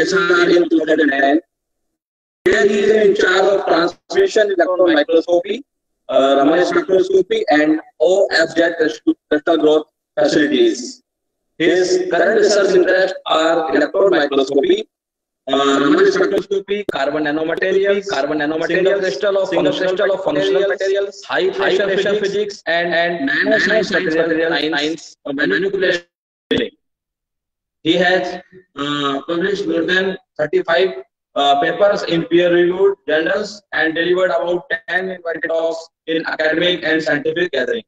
SRR in 2010. Here he is in charge of transmission electron microscopy, uh, Raman spectroscopy, and OFZ crystal growth facilities. His current research interests are electron microscopy, uh, Raman spectroscopy, carbon nanomaterials, carbon nanomaterials, crystal of crystal of functional materials, high pressure physics, and and nanoscience material science, uh, manipulation. He has uh, published more than 35 uh, papers in peer-reviewed journals and delivered about 10 invited talks in academic and scientific gatherings.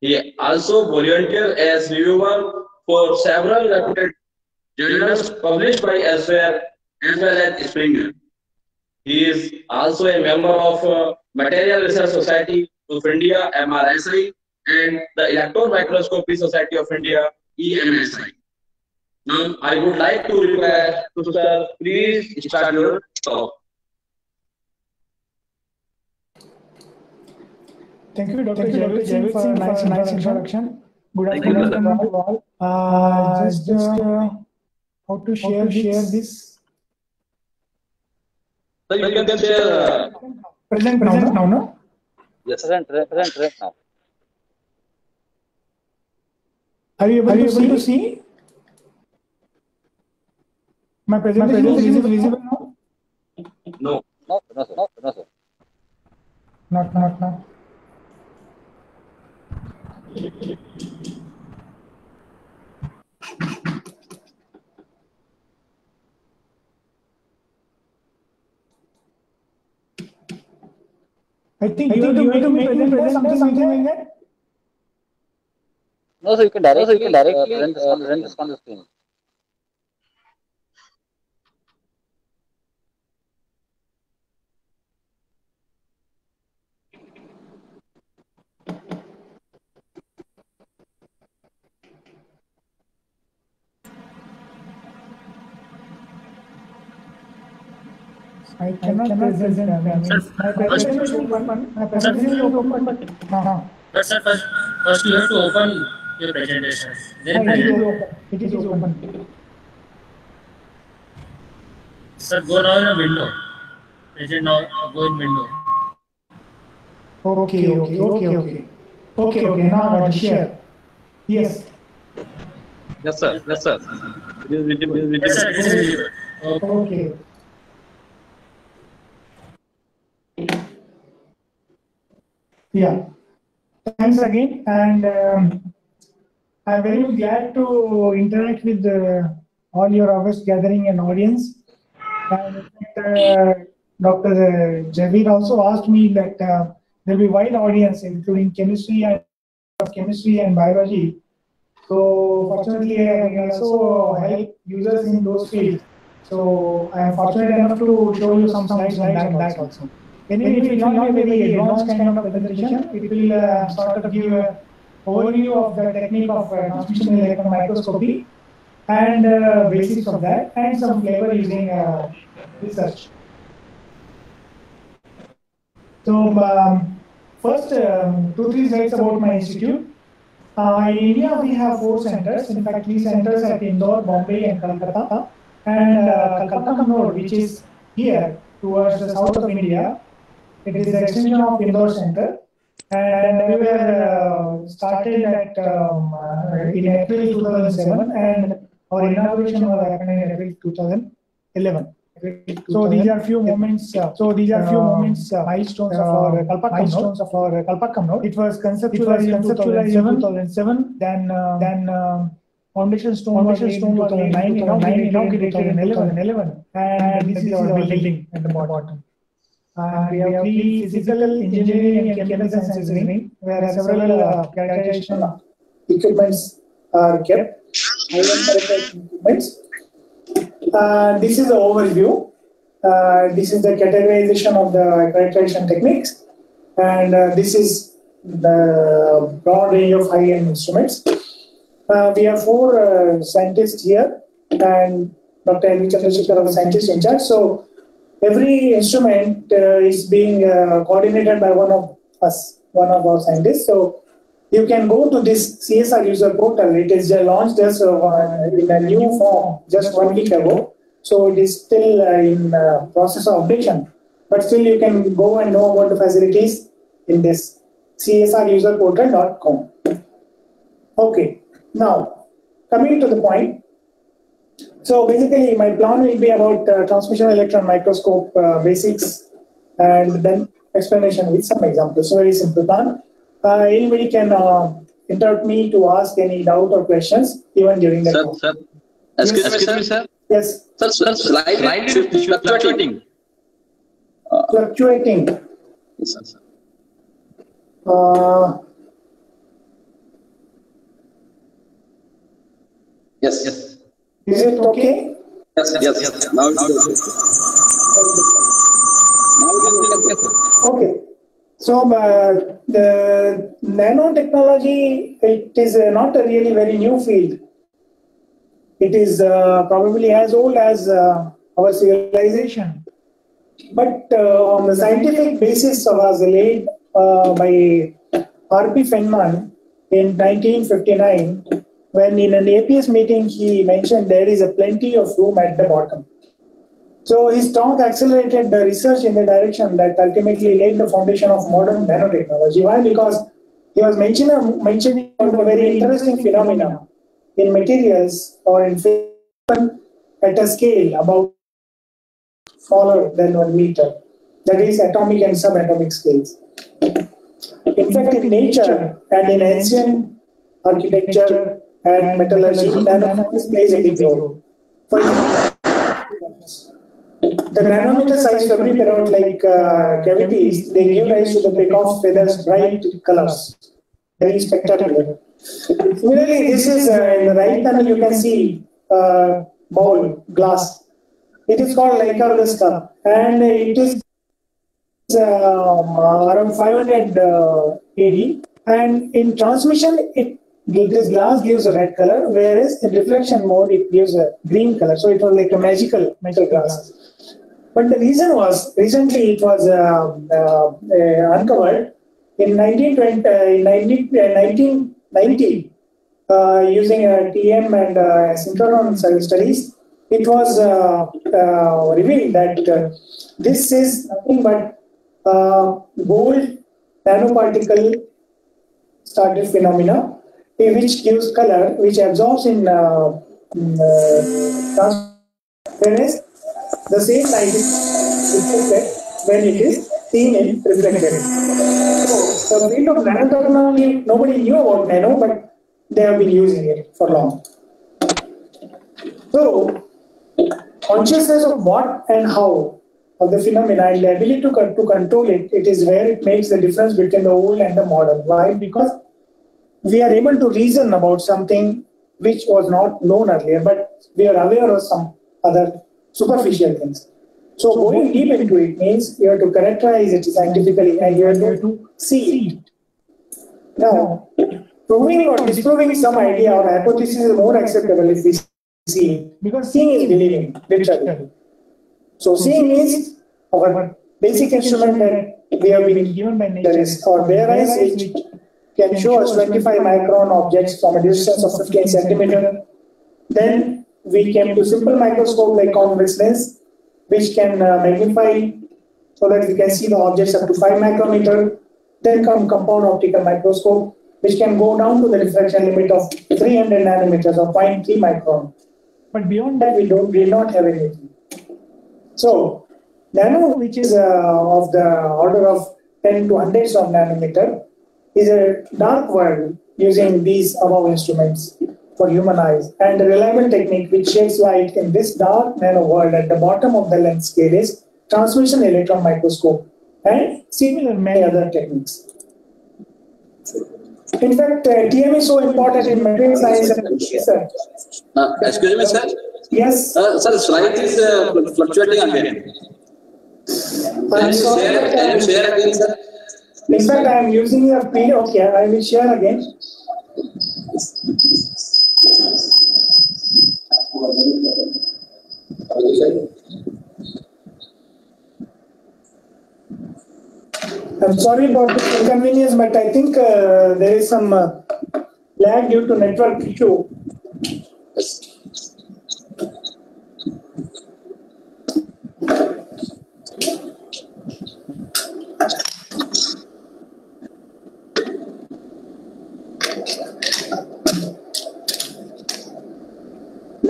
He also volunteered as reviewer for several reputed journals published by Elsevier as well as Springer. He is also a member of uh, Material Research Society of India, MRSI, and the Electron Microscopy Society of India, EMSI. Now, I would like to request to sir, please start your talk. Thank you, Dr. Javed Singh, for a nice, nice introduction. Good Thank afternoon brother. to all. Uh, just uh, how to share share this So you can share. Uh, present present now, no? yes. Present, present, present now. Are you able, Are you able to see? My presentation is visible, now? No. No, no, sir, no, no, sir. Not, not now. I think you have to make make present, present something, something like that. No, sir, you can directly, you can directly present this on, present this on the screen. Cannot present. I mean, my presentation is open. My presentation is open, but uh-huh. But sir, first, first you have to open your presentation. Then it is open. Sir, go now in a window. Present now, go in window. Okay, okay, okay, okay. Okay, okay, now I got share. Yes. Yes, sir. Yes, sir. Visible. Is Yes, sir, is. Okay. Yeah. Thanks again, and um, I'm very glad to interact with uh, all your august gathering and audience. And uh, Dr. Javid also asked me that uh, there'll be wide audience, including chemistry and chemistry and biology. So fortunately, I can also help users in those fields. So I am fortunate enough to show you some slides that, that also. Anyway, it will not be very advanced kind of presentation. It will uh, sort of give an overview of the technique of uh, transmission electron microscopy and uh, basics of that and some flavor using uh, research. So um, first, um, two, three slides about my institute. Uh, in India, we have four centers. In fact, three centers at Indore, Bombay, and Calcutta. And uh, Calcutta node, which is here towards the south of India, it is the extension of Indore Center. And we were uh, started at um, uh, in April 2007, and our inauguration was happened in April 2011. So these are few moments. Uh, so these are few moments, uh, milestones of our Kalpakkam milestones of our Kalpakkam node. It was conceptualized in 2007. 2007. Then uh, then um, foundation stone foundation stone was in 2009, inaugurated, inaugurated in 2011. And this is our building at the bottom. And we have three physical engineering and chemical sciences wing, where several uh, characterization equipments are kept. Equipments. Uh, this is the overview. Uh, this is the categorization of the characterization techniques. And uh, this is the broad range of high-end instruments. Uh, we have four uh, scientists here, and Dr. N. Chandrasekhar, our scientist in charge. So every instrument uh, is being uh, coordinated by one of us, one of our scientists. So you can go to this CSR user portal. It is launched just uh, in a new form just one week ago. So it is still in process of updation. But still you can go and know about the facilities in this csruserportal.com. Okay, now coming to the point. So basically my plan will be about uh, transmission electron microscope uh, basics and then explanation with some examples. So very simple plan. Uh, anybody can uh, interrupt me to ask any doubt or questions even during the Sir, talk. sir. Excuse me, Excuse me, sir. sir. Yes, Sir, sir, slide Line is is fluctuating. fluctuating. Yes, sir, sir. Uh, Yes, yes. Is it okay? Yes, yes, yes. Now it's okay. Okay. So uh, the nanotechnology, it is uh, not a really very new field. It is uh, probably as old as uh, our civilization. But uh, on the scientific basis was laid uh, by R.P. Feynman in 1959, when in an APS meeting he mentioned there is a plenty of room at the bottom. So his talk accelerated the research in the direction that ultimately laid the foundation of modern nanotechnology. Why? Because he was mentioning, mentioning a very interesting phenomena in materials or in at a scale about smaller than one meter. That is atomic and subatomic scales. In fact, in nature and in ancient architecture and metallurgy, nanophysics plays a big role. For the nanometer size fabric around like uh, cavities, they give rise to the peacock's feathers bright colors. Very spectacular. Similarly, this is uh, in the right panel you can see uh, bowl, glass. It is called Lycurgus cup and it is um, around 500 uh, AD and in transmission it this glass gives a red color whereas in reflection mode it gives a green color. So it was like a magical metal glass. But the reason was recently it was uh, uh, uh, uncovered. In 1920 uh, in 19, uh, 1990 uh, using uh, TEM and synchronous studies it was revealed that this is nothing but gold nanoparticle started phenomena which gives color which absorbs in uh, mm, uh, whereas the same light is reflected when it is seen in reflected. So the field of nanotechnology, nobody knew about nano, but they have been using it for long. So consciousness of what and how of the phenomena and the ability to, to control it, it is where it makes the difference between the old and the modern. Why? Because we are able to reason about something which was not known earlier, but we are aware of some other superficial things. So going deep into it means you have to characterize it scientifically and you have to see it. Now, proving or disproving some idea or hypothesis is more acceptable if we see it because seeing is believing, literally. So seeing is our basic instrument that we have been given by nature bare eyes which can show us 25 micron objects from a distance of 15 centimeter. Then we came to simple microscope like convex lens which can uh, magnify so that we can see the objects up to 5 micrometer. Then come compound optical microscope which can go down to the diffraction limit of 300 nanometers or 0.3 micron. But beyond that, we don't, we not have anything. So, nano, which is uh, of the order of 10 to hundreds of nanometer, is a dark world using these above instruments for human eyes. And the reliable technique which sheds light in this dark nano world at the bottom of the lens scale is transmission electron microscope and similar many other techniques. In fact, uh, TEM is so important in material science and research. Uh, excuse me, sir. Yes, Uh, sir, slide is uh, fluctuating again. Can you share? Can you share again, sir? In fact, I am using a PDF. Okay, I will share again. I'm sorry about the inconvenience, but I think uh, there is some uh, lag due to network issue.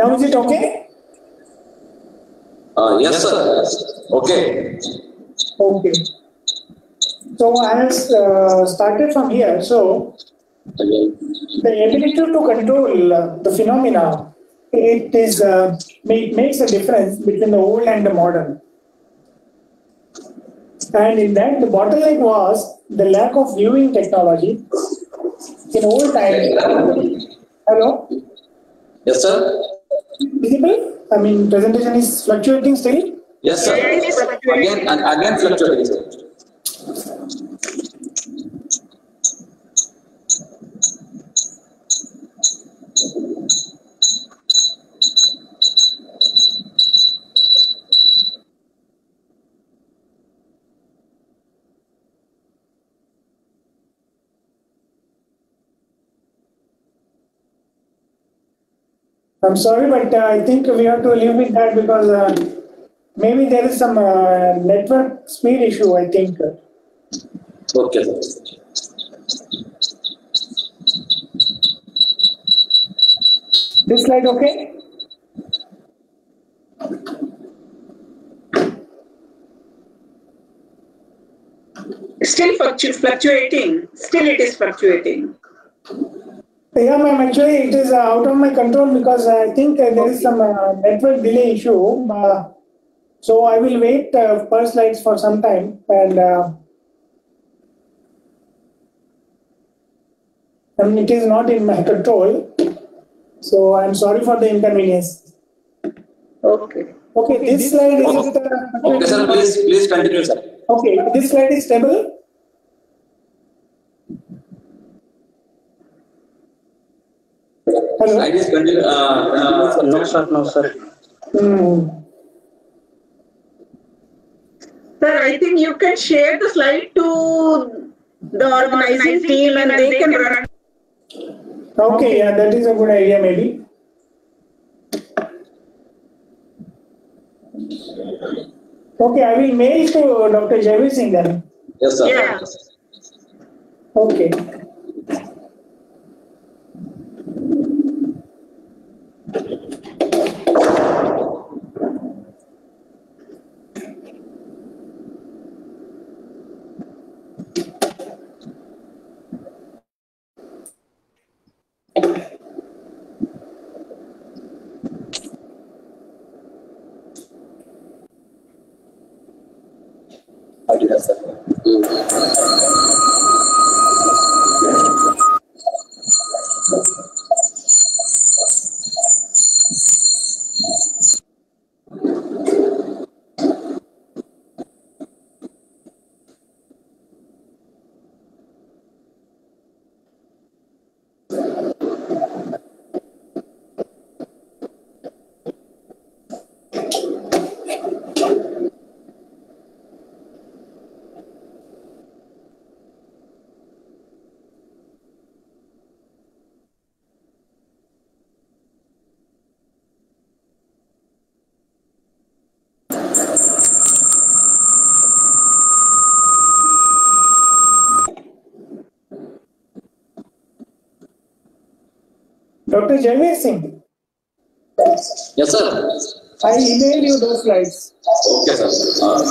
Now is it okay? Uh, yes, sir. Okay. Okay. So I have uh, started from here. So the ability to control uh, the phenomena, it is uh, ma- makes a difference between the old and the modern. And in that, the bottleneck was the lack of viewing technology. In old time, hello, Yes, sir. Visible? I mean, presentation is fluctuating still. Yes, sir. Again and again fluctuating. I'm sorry, but uh, I think we have to live with that because uh, maybe there is some uh, network speed issue. I think. Okay. This slide okay? Still fluctu- fluctuating. Still it is fluctuating. Yeah, ma'am. Actually, it is uh, out of my control because I think uh, there is some uh, network delay issue. Uh, so I will wait uh, per slides for some time and. Uh, I mean, it is not in my control. So I'm sorry for the inconvenience. Okay. Okay, this slide is. uh, Okay, sir. Please, please continue, sir. Okay, this slide is stable. Hello. Slide is continue. Uh, uh, No, sir, no, sir. Hmm. Sir, I think you can share the slide to the organizing team and they can run. Okay, yeah, that is a good idea, maybe. Okay, I will mail to Dr. Javi Singh then. yes, sir. Yeah. Okay. Dr. Javi Singh, Yes, sir. I emailed you those slides. Okay, sir. Uh.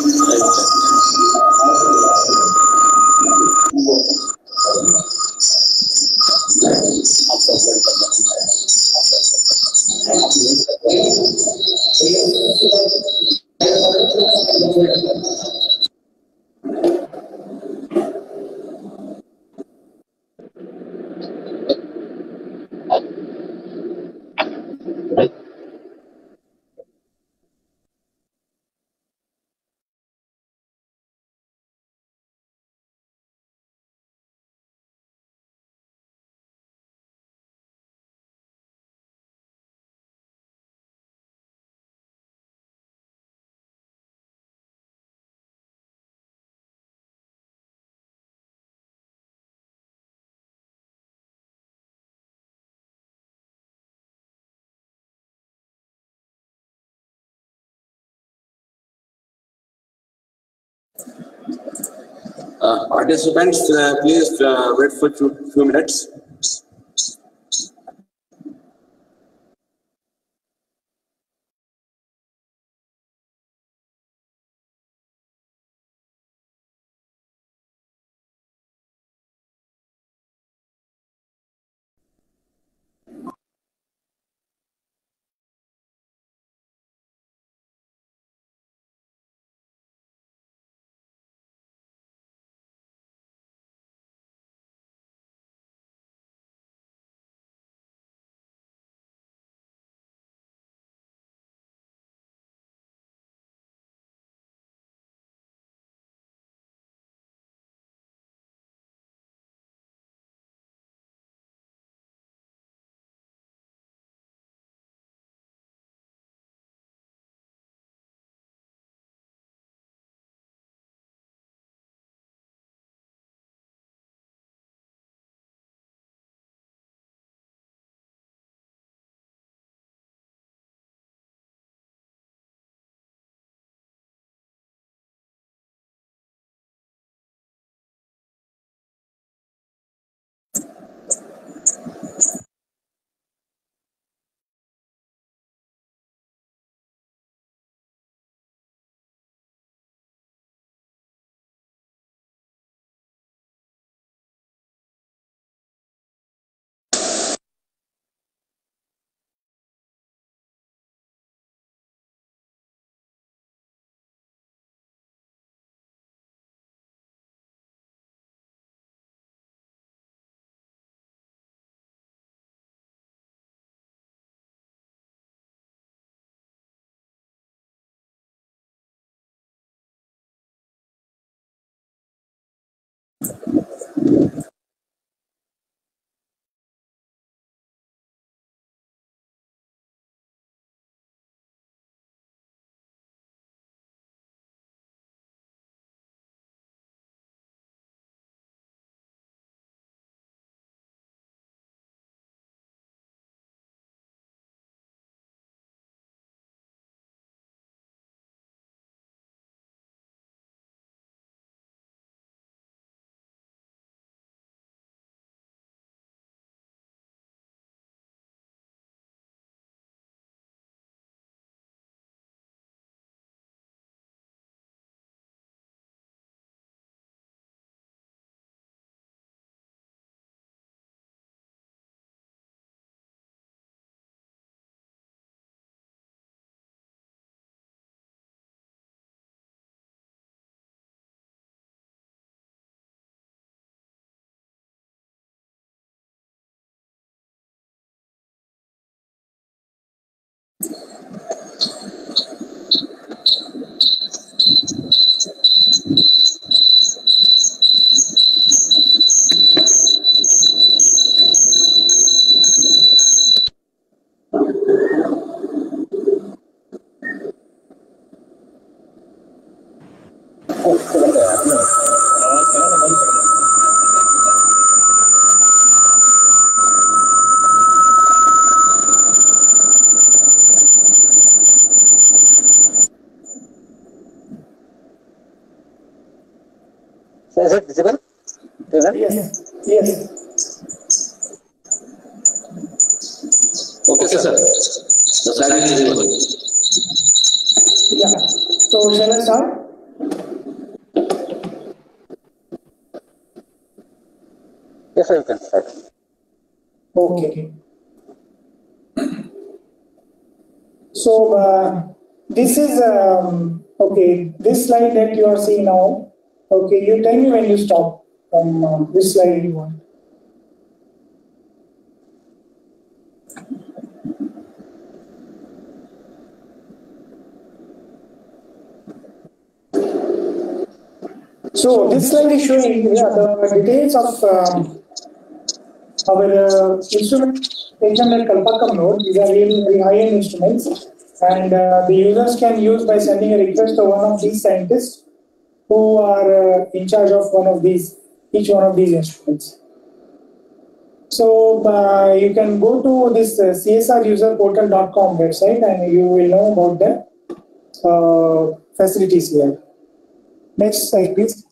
Participants, uh, please uh, wait for few, few minutes. thank that you are seeing now. Okay, you tell me when you stop from uh, this slide you want. So this slide is showing yeah, the details of um, our uh, instrument Kalpakkam node. These are really very high-end instruments, and uh, the users can use by sending a request to one of these scientists who are uh, in charge of one of these, each one of these instruments. So uh, you can go to this uh, csruserportal.com website and you will know about the uh, facilities here. Next slide, please.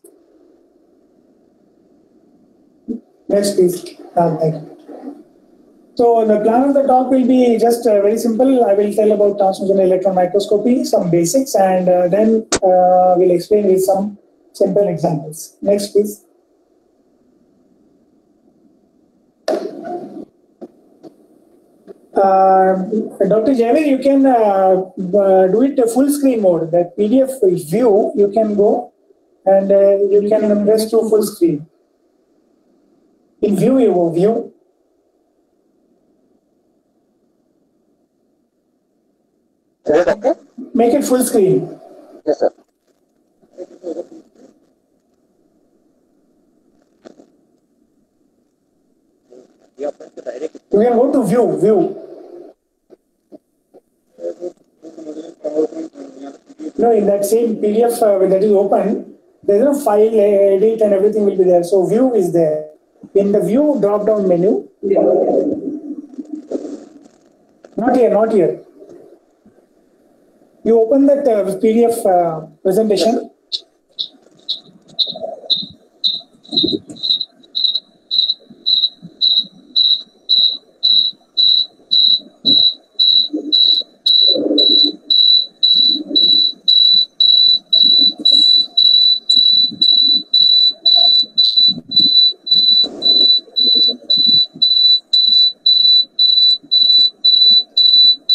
Next, please. Uh, thank you. So the plan of the talk will be just uh, very simple. I will tell about transmission electron microscopy, some basics, and uh, then uh, we'll explain with some simple examples. Next, please. Uh, Dr. Javed, you can uh, uh, do it a full screen mode. That PDF view, you can go and uh, you can press to full screen. In view, you will view. Is it okay? Make it full screen. Yes, sir. You can go to view, view. No, in that same PDF uh, that is open, there's no file, uh, edit, and everything will be there. So view is there. In the view drop down menu, not here, not here. You open that uh, PDF uh, presentation.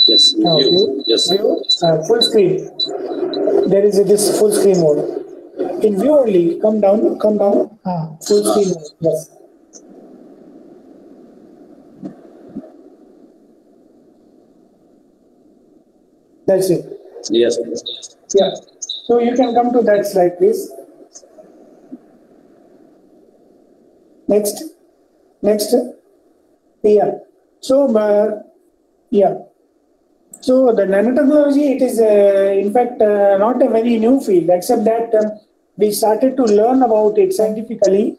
Yes, Uh, view. view, Yes. view, uh, full screen. There is a, this full screen mode. In view only, come down, come down. Ah, full screen mode. Yes. That's it. Yes. Yeah. So you can come to that slide, please. Next. Next. Yeah. So, uh, yeah. So the nanotechnology, it is uh, in fact uh, not a very new field, except that um, we started to learn about it scientifically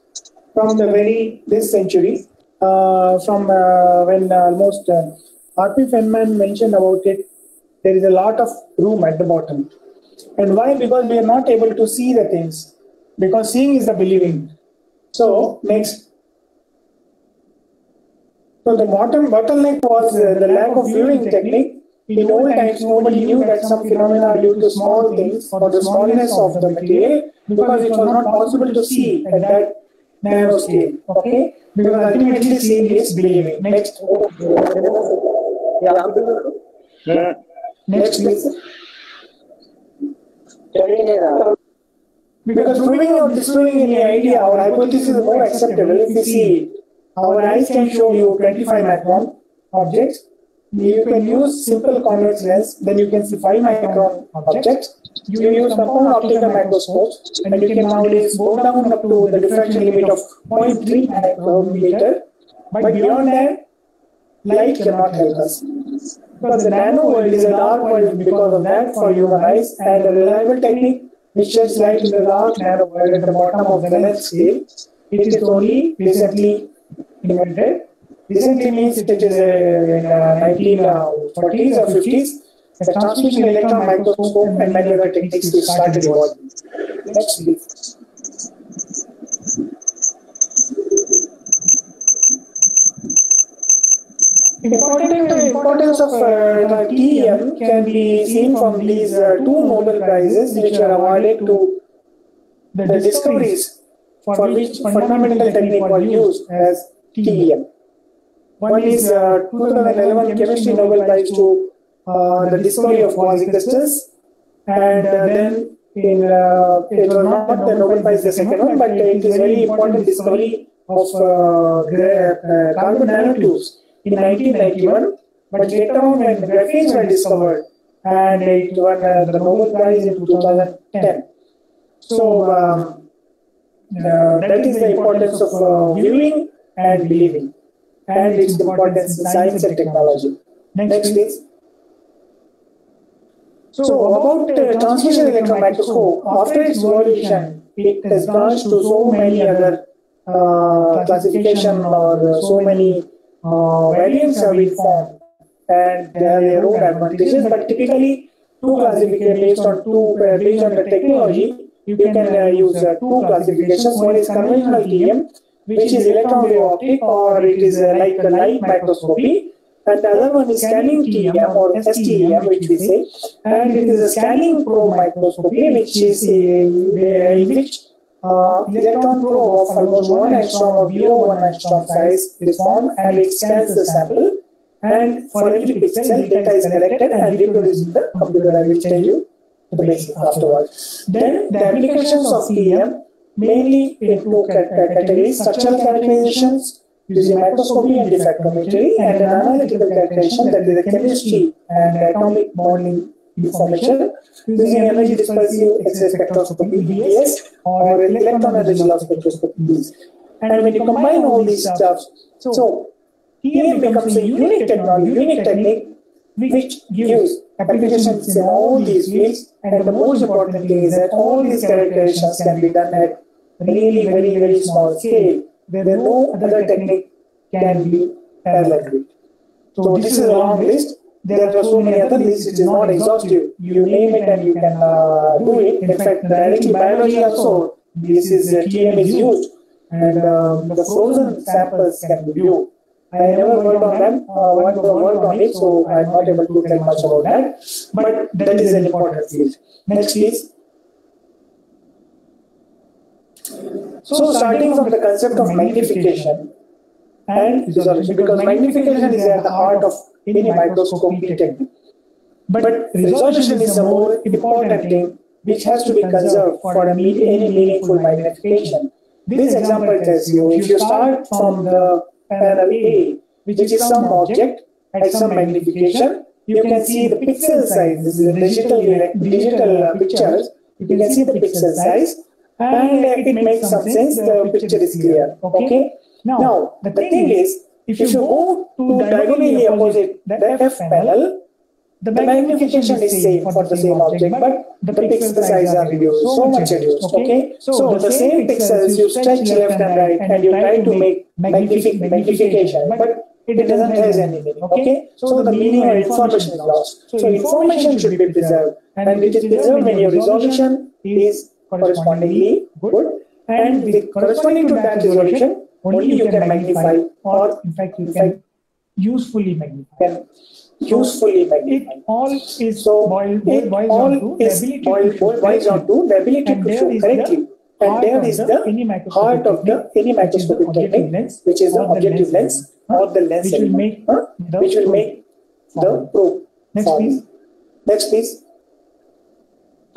from the very this century, uh, from uh, when almost uh, R.P. Feynman mentioned about it. There is a lot of room at the bottom, and why? Because we are not able to see the things, because seeing is the believing. So next. So the bottom bottleneck was uh, the lack of viewing technique in old times, nobody knew that some phenomena are due to small things or the smallness of the material because it was not possible to see at that narrow scale. Okay? Because ultimately seeing is believing. Next. Yeah. Next, please. Because proving or disproving any idea or hypothesis is more acceptable if we see our eyes can show you 25 micron objects. You can use simple convex lens, then you can see 5 micron objects. You can use compound optical microscopes, and you can nowadays go down up to the diffraction limit of 0.3 micrometer. But beyond that, light cannot help us. Because the nano world is a dark world because of that for human eyes, and a reliable technique which sheds light in the dark narrow world at the bottom of the length scale. It is only recently invented. Recently means it is uh, in uh, 1940s or 50s. The transmission electron microscope and many other techniques started evolving. Next, please. Important importance of uh, the TEM can be seen from these uh, two Nobel Prizes which are awarded to the discoveries for which fundamental technique was used as TEM. One is uh, 2011 Chemistry Nobel Prize to uh, the discovery of quasi crystals, and uh, then in uh, it was not the Nobel Prize the second one, but it is very important discovery of uh, uh, carbon nanotubes in 1991. But later on, when graphenes were discovered, and it won the Nobel Prize in 2010. So um, that is the importance of viewing and believing, and its importance in science and technology. Next, please. So about uh, transmission electron microscope, after its evolution, it has branched to so many other uh, classification or uh, so many uh, variants have been formed, and they have their own advantages. But typically, two classifications based on two uh, based on the technology, you can uh, use uh, two classifications. One is conventional TEM, which is electron wave or it is uh, like a light microscopy. And the other one is scanning TEM or STEM, which we say, and it is a scanning probe microscopy, which is in which uh, electron probe of almost one angstrom or below one angstrom size is formed, and it scans the sample. And for every pixel, data is collected and reproduced in the computer. I will tell you the basics afterwards. Then the applications of TEM mainly in two cat- categories: structural characterizations using microscopy and diffractometry, and an analytical calculation that is the chemistry and atomic modeling information using energy dispersive X-ray spectroscopy (EDS) or electron digital spectroscopy. And when you combine all these stuff, so TEM becomes a unique technology, unique technique which gives applications in all these fields. And the most important thing is that all these characterizations can be done at really very, very small scale, where no other technique can be parallel with. So this is a long list. There are so many other lists. It is not exhaustive. You name it and you can uh, do it. In fact, directly biology also, this is uh, TEM is used, and um, the frozen samples can be viewed. I never worked on them, uh, one worked on it, so I'm not able to tell much about that. But that is an important field. Next, please. So, starting from the concept of magnification and resolution, because magnification is at the heart of any microscopy technique. But resolution is a more important thing which has to be conserved for any meaningful magnification. This example tells you if you start from the panel A, which is some object at some magnification, you can see the pixel size. This is a digital digital uh, pictures. You can see the pixel size, and uh, it makes some sense. The picture is clear. Okay. Now, the thing is, if you go to diagonally opposite the F panel, the magnification is same for the same object, but the pixel size are reduced, so much reduced. Okay. So the same pixels you stretch left and right, and you try to make magnific magnification, but it doesn't have any meaning. Okay. So the meaning or information is lost. So information should be preserved, and it is preserved when your resolution is correspondingly good, and with corresponding to that resolution, only you can magnify, or in fact you can usefully magnify. usefully It all is So boiled, it boils all down to the is boiled show boils down to the ability to show correctly. And there is the the any microscopic heart of the any which is the microscopic objective technique, lens which is the or the objective lens or the lens which will make the which will probe make the form. probe. Next, please. Next, please.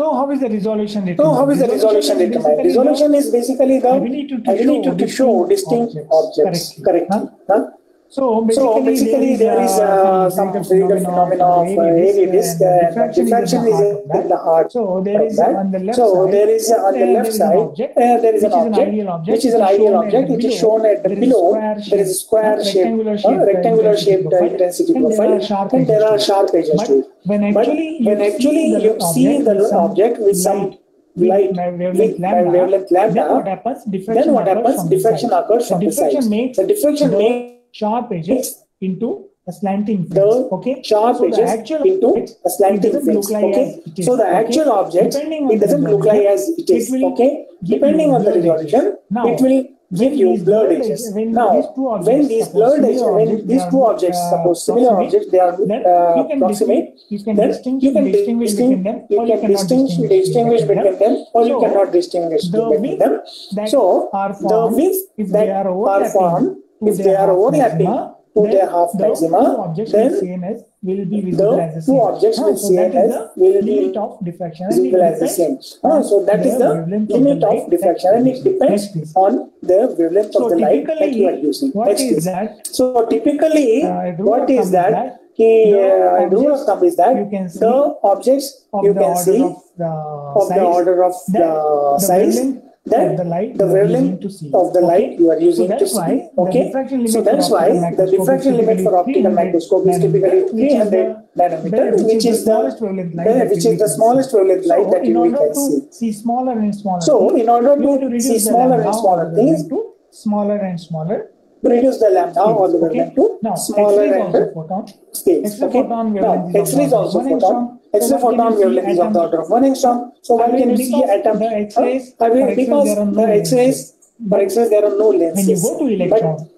So how is the resolution determined? So, how is the resolution determined? Resolution is basically the ability to ability show to show distinct objects objects correctly. Huh? So basically, So basically there is uh, some physical phenomena of uh, disk and diffraction is in the heart. So there is on the left So side. there is uh, on the uh, left there side, object, uh, there is an which is an object, ideal object, which is an ideal shown at object, the which is below. shown at the There is a below. square There is a square uh, shape, rectangular uh, shape, shaped uh, profile, intensity there profile, are sharp and there are sharp edges But to it. when actually you when actually see the you see object the with some object with some light wavelength lambda, then what happens? Diffraction what occurs happens? from the side. occurs the diffraction makes The diffraction the makes sharp edges into a slanting face. Okay. sharp So edges actual into a slanting face. like Okay, as it is, so the okay? actual object Depending on it doesn't look like as it is. it Okay, depending on the resolution. Now, it will give you blurred edges. when Now, these two objects, when these blurred edges, when these two objects, uh, suppose similar objects, they are uh, proximate, then you can distinguish between them, you or you can distinguish distinguish between them, or you cannot distinguish between them. So the wings that are formed, if they are overlapping to then their half the two maxima, objects then CNS will be visible the as the two same. objects Ah, with so CNS the will be limit of diffraction. visible as the same. Ah, so that is the of limit of diffraction and it depends on the wavelength So of the light that you are using. what Next, is that? So typically, Uh, what is that? that the uh, rule of objects thumb is that you can see the objects Of you the can order see of the of the order of the size, then the light the you are using wavelength of the light you are using so to see. Okay, so that's why the diffraction limit for optical microscope is typically nanometer, 300 the- nanometer, which is the smallest wavelength light which is the smallest wavelength light that you can see. see smaller and smaller So in order to see smaller and smaller things, to smaller and smaller reduce the lambda or the wavelength to smaller and scales. Okay. Now, X-ray is also photon. X-ray So what can photon wavelength is of the order of one angstrom. So mean, can you see because atom? the X-rays- Huh? I mean, X-rays because there are no the X-rays, lenses. for X-rays there are no When you go to electron,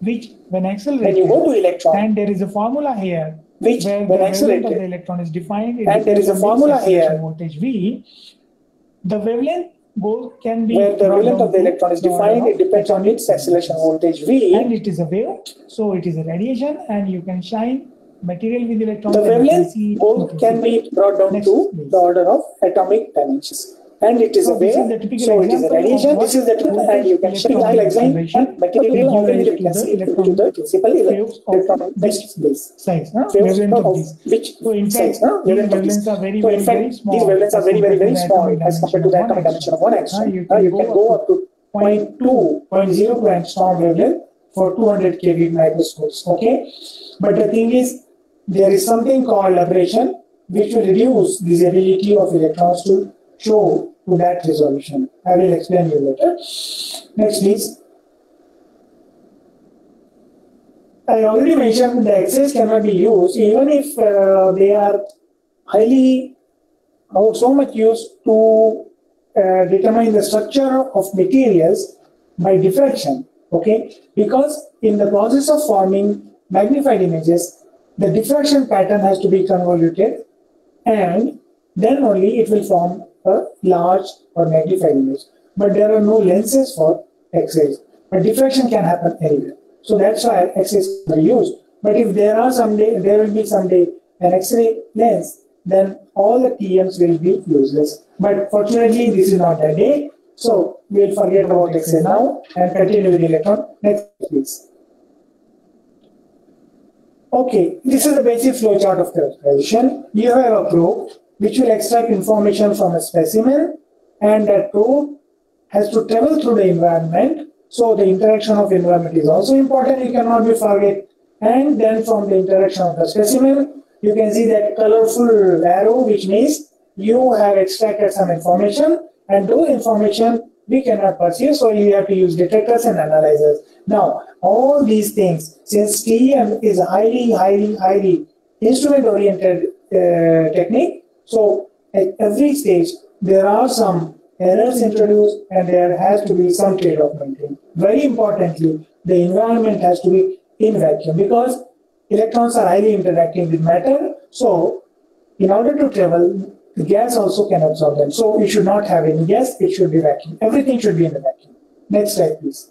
which when when you go to electron, and there is a formula here which where the when of accelerated, the electron is defined. And there is a the formula here. Voltage V. The wavelength can be where the wavelength of the electron is defined, it depends on its acceleration voltage v and it is a wave, so it is a radiation, and you can shine material with electrons. The and you can wavelength both can be brought down Next, to please. the order of atomic dimensions. And it is So a wave, so it is a radiation, this is the typical, and you can see like example, and material will of give it, rise you to can the the principal electron base. size, huh? Wavelength of which So in size, huh? these Wavelength wavelengths are very, So very, in fact, very small. these wavelengths are very, very, very the small as compared to the dimension atomic dimension of one angstrom. you can go up to up to 0.2, 0.02 angstrom wavelength for 200 kV microscopes. Okay, but the thing is, there is something called aberration, which will reduce this ability of electrons to show to that resolution. I will explain you later. Next, please. I already mentioned the X-rays cannot be used even if uh, they are highly, oh, so much used to uh, determine the structure of materials by diffraction. Okay, because in the process of forming magnified images, the diffraction pattern has to be convoluted, and then only it will form a large or magnified image. But there are no lenses for X-rays. But diffraction can happen anywhere. So that's why X-rays are used. But if there are someday, there will be someday an X-ray lens, then all the TEMs will be useless. But fortunately, this is not that day. So we'll forget about X-ray now and continue with electron. Next, please. Okay, this is the basic flow chart of characterization. You have a probe which will extract information from a specimen, and that probe has to travel through the environment. So the interaction of environment is also important. You cannot be forget. And then from the interaction of the specimen, you can see that colorful arrow, which means you have extracted some information, and those information we cannot perceive. So you have to use detectors and analyzers. Now, all these things, since TEM is highly, highly, highly instrument-oriented uh, technique, so at every stage there are some errors introduced and there has to be some trade-off maintained. Very importantly, the environment has to be in vacuum because electrons are highly interacting with matter. So in order to travel, the gas also can absorb them. So you should not have any gas, it should be vacuum. Everything should be in the vacuum. Next slide, please.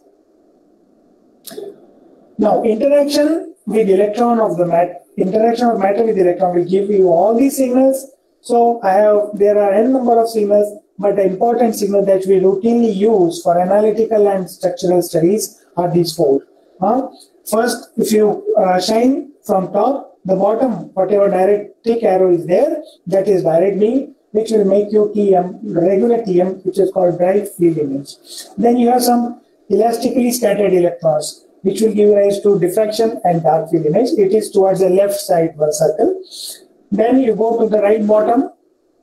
Now, interaction with electron of the mat interaction of matter with electron will give you all these signals. So I have there are n number of signals, but the important signal that we routinely use for analytical and structural studies are these four. Uh, first, if you uh, shine from top, the bottom, whatever dielectric arrow is there, that is direct beam, which will make you TEM, regular TEM, which is called bright field image. Then you have some elastically scattered electrons, which will give rise to diffraction and dark field image. It is towards the left side one circle. Then you go to the right bottom,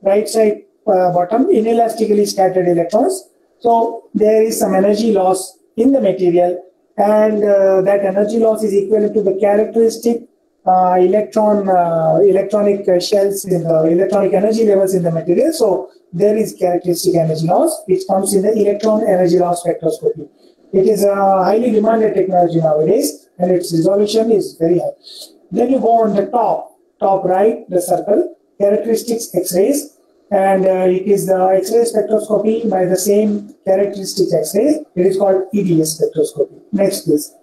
right side uh, bottom, inelastically scattered electrons. So there is some energy loss in the material and uh, that energy loss is equivalent to the characteristic uh, electron uh, electronic shells in the electronic energy levels in the material. So there is characteristic energy loss which comes in the electron energy loss spectroscopy. It is a highly demanded technology nowadays and its resolution is very high. Then you go on the top, top right, the circle, characteristics X-rays and uh, it is the X-ray spectroscopy by the same characteristic X-ray. It is called EDS spectroscopy. Next please.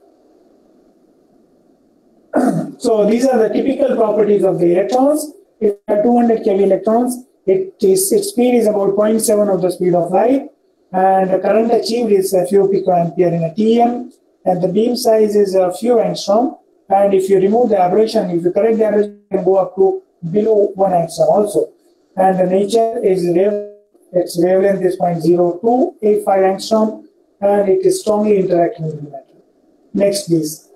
so these are the typical properties of the electrons. If you have 200 keV electrons, it is, its speed is about 0.7 of the speed of light and the current achieved is a few picoampere in a TEM and the beam size is a few angstrom and if you remove the aberration, if you correct the aberration, you can go up to below 1 angstrom also. And the nature is wave, its wavelength is 0.0285 angstrom and it is strongly interacting with the matter. Next please.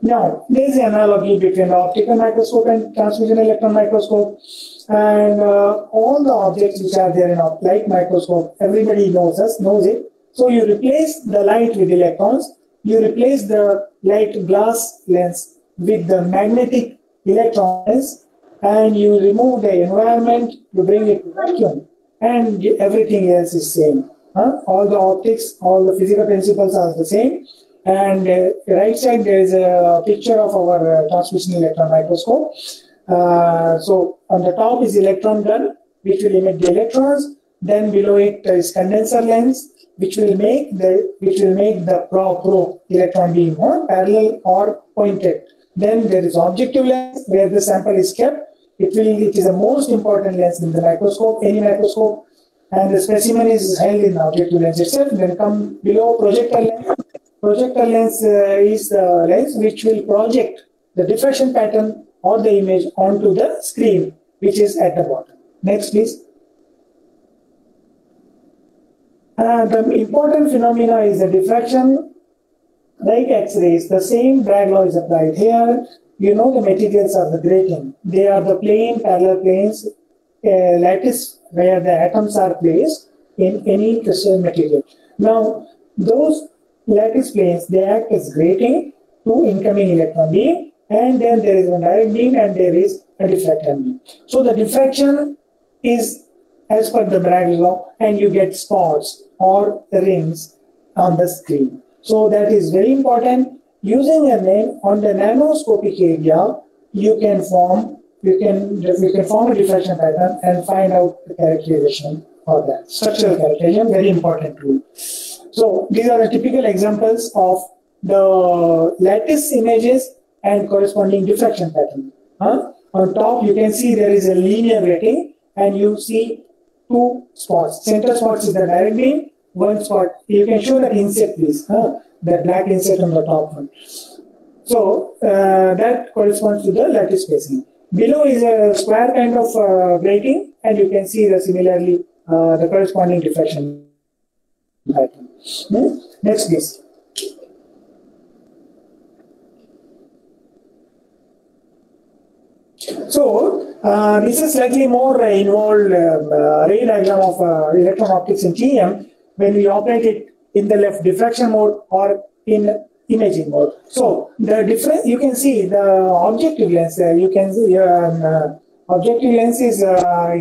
Now, there is an analogy between the optical microscope and transmission electron microscope. And uh, all the objects which are there in a light microscope, everybody knows us, knows it. So you replace the light with electrons, you replace the light glass lens with the magnetic electron lens, and you remove the environment, you bring it to vacuum, and everything else is same. Huh? All the optics, all the physical principles are the same. And uh, right side, there is a picture of our uh, transmission electron microscope. Uh, so on the top is electron gun, which will emit the electrons. Then below it is condenser lens, which will make the which will make the pro pro electron beam or parallel or pointed. Then there is objective lens where the sample is kept. It will it is the most important lens in the microscope, any microscope, and the specimen is held in the objective lens itself. Then come below projector lens. Projector lens uh, is the lens which will project the diffraction pattern or the image onto the screen, which is at the bottom. Next, please. Uh, the important phenomena is the diffraction, like X-rays. The same Bragg law is applied here. You know the materials are the grating. They are the plane, parallel planes, uh, lattice where the atoms are placed in any crystal material. Now, those lattice planes, they act as grating to incoming electron beam and then there is a direct beam and there is a diffraction beam. So the diffraction is as per the Bragg law and you get spots or rings on the screen. So that is very important. Using a name on the nanoscopic area, you can form you can you can form a diffraction pattern and find out the characterization for that. Structural characterization, very important tool. So these are the typical examples of the lattice images and corresponding diffraction pattern. Huh? On top, you can see there is a linear rating and you see two spots. Center spots is the direct beam, one spot. You can show the inset please, huh? the black inset on the top one. So uh, that corresponds to the lattice spacing. Below is a square kind of uh, grating and you can see the similarly uh, the corresponding diffraction pattern. Hmm? Next, please. So, uh, this is slightly more uh, involved um, uh, array diagram of uh, electron optics in TEM when we operate it in the left diffraction mode or in imaging mode. So, the difference you can see the objective lens. You can see um, objective lens is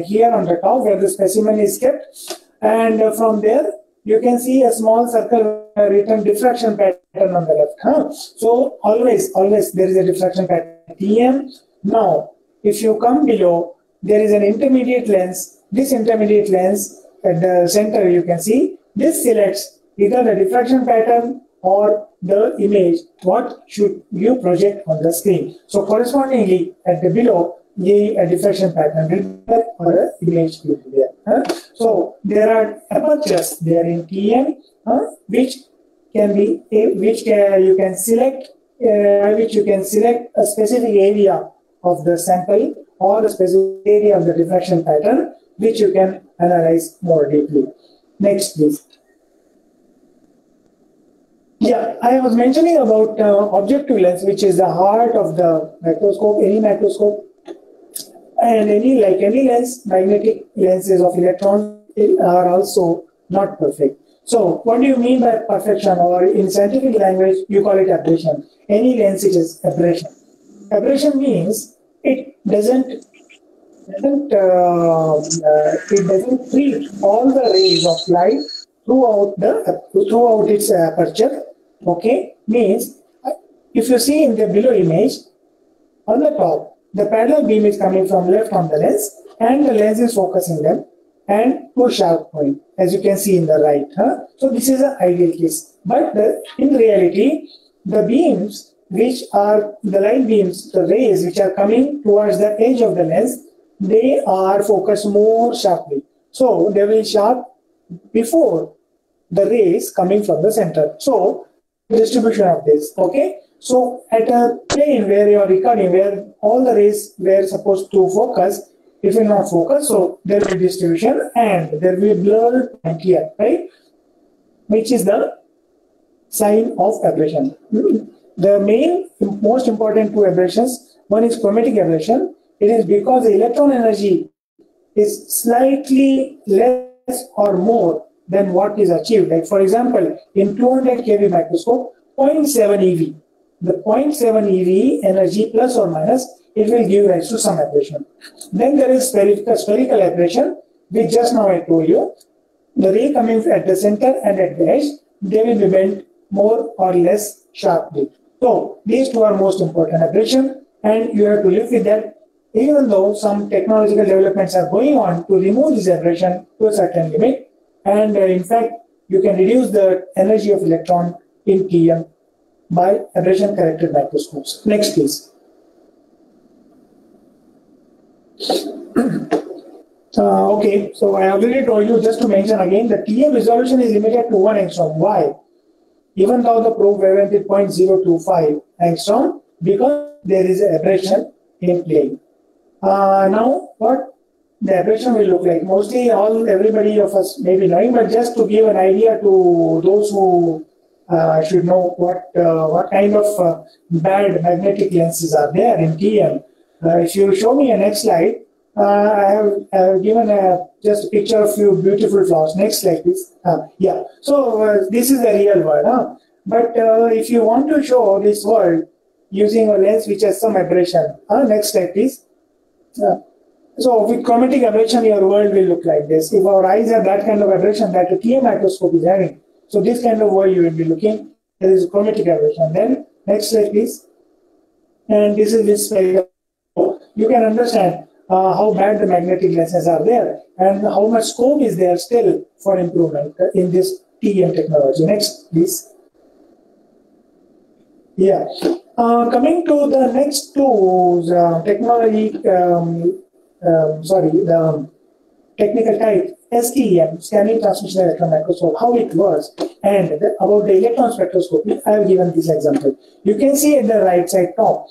here on the top where the specimen is kept, and from there you can see a small circle written diffraction pattern on the left. Huh? So always, always there is a diffraction pattern. TEM. Now, if you come below, there is an intermediate lens. This intermediate lens at the center, you can see this selects either the diffraction pattern or the image. What should you project on the screen? So correspondingly, at the below, the a diffraction pattern will be there or an image will be there. huh? So there are apertures there in TEM, huh, which can be a- which can, you can select uh, which you can select a specific area of the sample or specific area of the diffraction pattern which you can analyze more deeply. Next, please. Yeah, I was mentioning about uh, objective lens, which is the heart of the microscope, any microscope, and any like any lens, magnetic lenses of electrons are also not perfect. So, what do you mean by perfection, or in scientific language, you call it aberration? Any lens which is aberration. Aberration means it doesn't doesn't uh, uh, it doesn't treat all the rays of light throughout the throughout its aperture. Okay, means uh, if you see in the below image on the top, the parallel beam is coming from left on the lens, and the lens is focusing them and to sharp point, as you can see in the right. Huh? So this is an ideal case. But the, in reality, the beams which are the light beams, the rays which are coming towards the edge of the lens, they are focused more sharply. So they will sharp before the rays coming from the center. So distribution of this. Okay. So at a plane where you are recording, where all the rays were supposed to focus, it will not focus. So there will be distribution and there will be blurred point here, right? Which is the sign of aberration. The main most important two aberrations, one is chromatic aberration. It is because the electron energy is slightly less or more than what is achieved. Like for example, in 200 kV microscope, 0.7 EV. The 0.7 EV energy plus or minus, it will give rise to some aberration. Then there is spherical, spherical aberration, which just now I told you. The ray coming at the center and at the edge, they will be bent more or less sharply. So these two are most important aberration, and you have to live with that. Even though some technological developments are going on to remove this aberration to a certain limit, and uh, in fact, you can reduce the energy of electron in TEM by aberration corrected microscopes. Next, please. Uh, okay, so I already told you just to mention again, the TEM resolution is limited to 1 angstrom. Why? Even though the probe wavelength is 0.025 angstrom, because there is aberration in plane. Uh, now, what the aberration will look like? Mostly, all everybody of us may be knowing, but just to give an idea to those who uh, should know what uh, what kind of uh, bad magnetic lenses are there in TEM. Uh, if you show me a next slide, uh, I have, I have given a, just a picture of few beautiful flowers. Next slide, please. Uh, yeah. So uh, this is the real world. Huh? But uh, if you want to show this world using a lens which has some aberration, uh, next slide, please. Uh, so with chromatic aberration, your world will look like this. If our eyes have that kind of aberration that a TEM microscope is having, so this kind of world you will be looking. There is chromatic aberration. Then next slide, please. And this is this. You can understand uh, how bad the magnetic lenses are there and how much scope is there still for improvement in this TEM technology. Next, please. Yeah. Uh, coming to the next two uh, technology, um, um, sorry, the technical type, STEM, scanning transmission electron microscope, how it works, and the, about the electron spectroscopy, I have given this example. You can see at the right side top,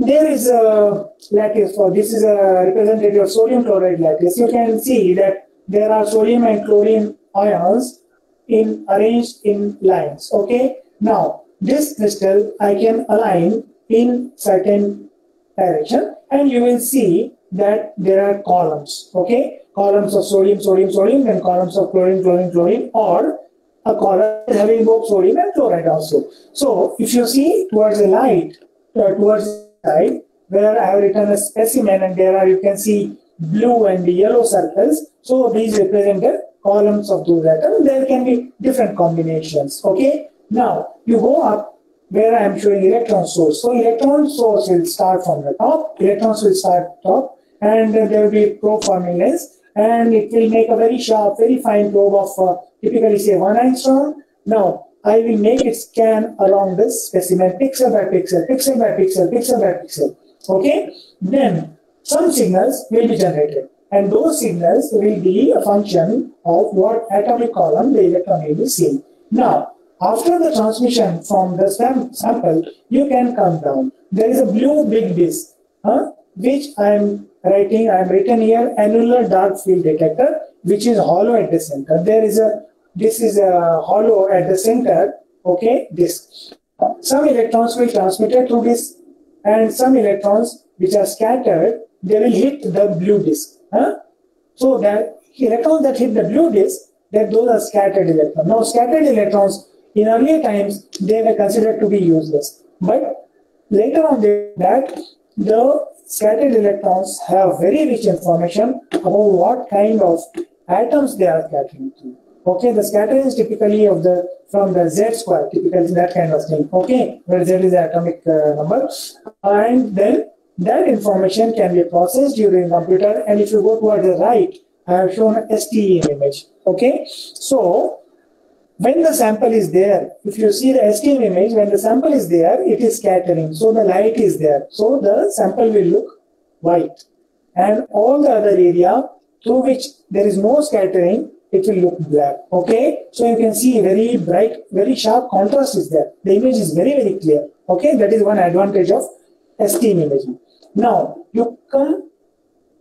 there is a lattice, or this is a representative of sodium chloride lattice. You can see that there are sodium and chlorine ions in arranged in lines. Okay. Now this crystal I can align in certain direction and you will see that there are columns. Okay. Columns of sodium, sodium, sodium, and columns of chlorine, chlorine, chlorine, or a column having both sodium and chloride also. So if you see towards the light, uh, towards side, where I have written a specimen and there are you can see blue and yellow circles. So these represent the columns of those atoms. There can be different combinations. Okay. Now you go up where I am showing electron source. So electron source will start from the top. Electrons will start top, and there will be probe forming lens, and it will make a very sharp, very fine probe of uh, typically say one angstrom. Now I will make it scan along this specimen pixel by pixel, pixel by pixel, pixel by pixel. Okay. Then some signals will be generated and those signals will be a function of what atomic column the electron will be seeing. Now, after the transmission from the sam- sample, you can come down. There is a blue big disk, huh, which I am writing, I am written here annular dark field detector, which is hollow at the center. There is a, this is a hollow at the center, okay, disk. Some electrons will transmitted through this and some electrons which are scattered, they will hit the blue disk. Huh? So that electrons that hit the blue disk, that those are scattered electrons. Now scattered electrons in earlier times they were considered to be useless, but later on that the scattered electrons have very rich information about what kind of atoms they are scattering to. Okay, the scattering is typically of the from the z square, typically that kind of thing. Okay, where z is the atomic uh, number, and then that information can be processed during computer. And if you go toward the right, I have shown a STEM image. Okay, so when the sample is there, if you see the STEM image, when the sample is there, it is scattering. So the light is there. So the sample will look white. And all the other area through which there is no scattering, it will look black. Okay. So you can see very bright, very sharp contrast is there. The image is very, very clear. Okay. That is one advantage of STEM imaging. Now you come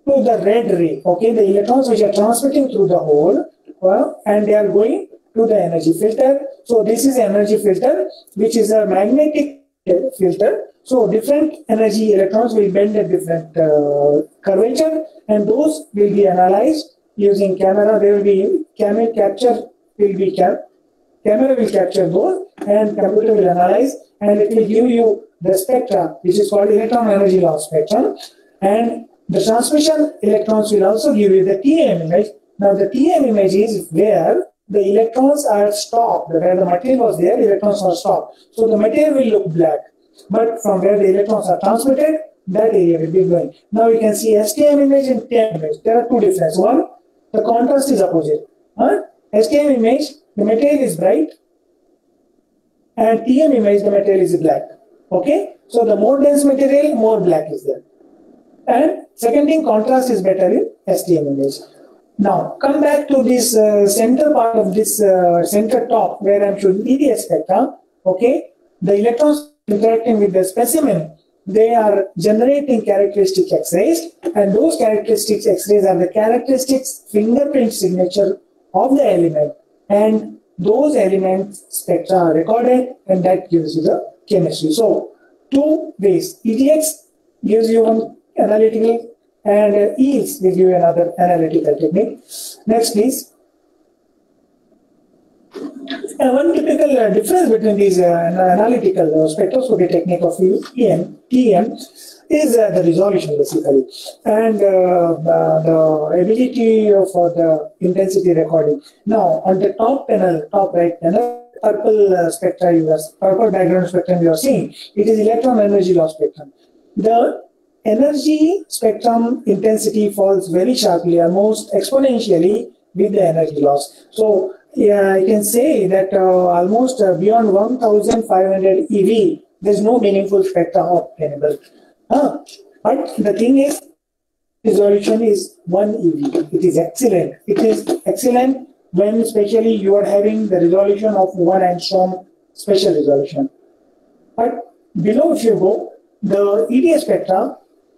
to the red ray. Okay. The electrons which are transmitting through the hole well, and they are going to the energy filter. So this is energy filter, which is a magnetic filter. So different energy electrons will bend at different uh, curvature, and those will be analyzed using camera. There will be camera capture will be cap camera will capture both and computer will analyze, and it will give you the spectra, which is called electron energy loss spectrum, and the transmission electrons will also give you the TEM image. Now the TEM image is where the electrons are stopped, where the material was there, electrons are stopped. So the material will look black. But from where the electrons are transmitted, that area will be glowing. Now you can see STEM image and TEM image. There are two differences. One, the contrast is opposite. Huh? STEM image, the material is bright, and TEM image, the material is black. Okay? So the more dense material, more black is there. And second thing, contrast is better in STEM image. Now, come back to this uh, center part of this uh, center top where I'm showing EDS spectra. Okay, the electrons interacting with the specimen, they are generating characteristic X-rays, and those characteristic X-rays are the characteristics fingerprint signature of the element, and those elements spectra are recorded, and that gives you the chemistry. So, two ways. EDX gives you one analytical and uh, EELS will give you another analytical technique. Next, please. One typical uh, difference between these uh, analytical uh, spectroscopy technique of EM, TEM is uh, the resolution basically and the ability for the intensity recording. Now, on the top panel, top right panel, purple uh, spectra you are, purple background spectrum you are seeing, it is electron energy loss spectrum. The energy spectrum intensity falls very sharply, almost exponentially with the energy loss. So yeah, I can say that uh, almost uh, beyond 1500 EV, there's no meaningful spectra obtainable. Huh? But the thing is, resolution is 1 EV. It is excellent. It is excellent when especially you are having the resolution of 1 angstrom spatial resolution. But below if you go, the EDS spectra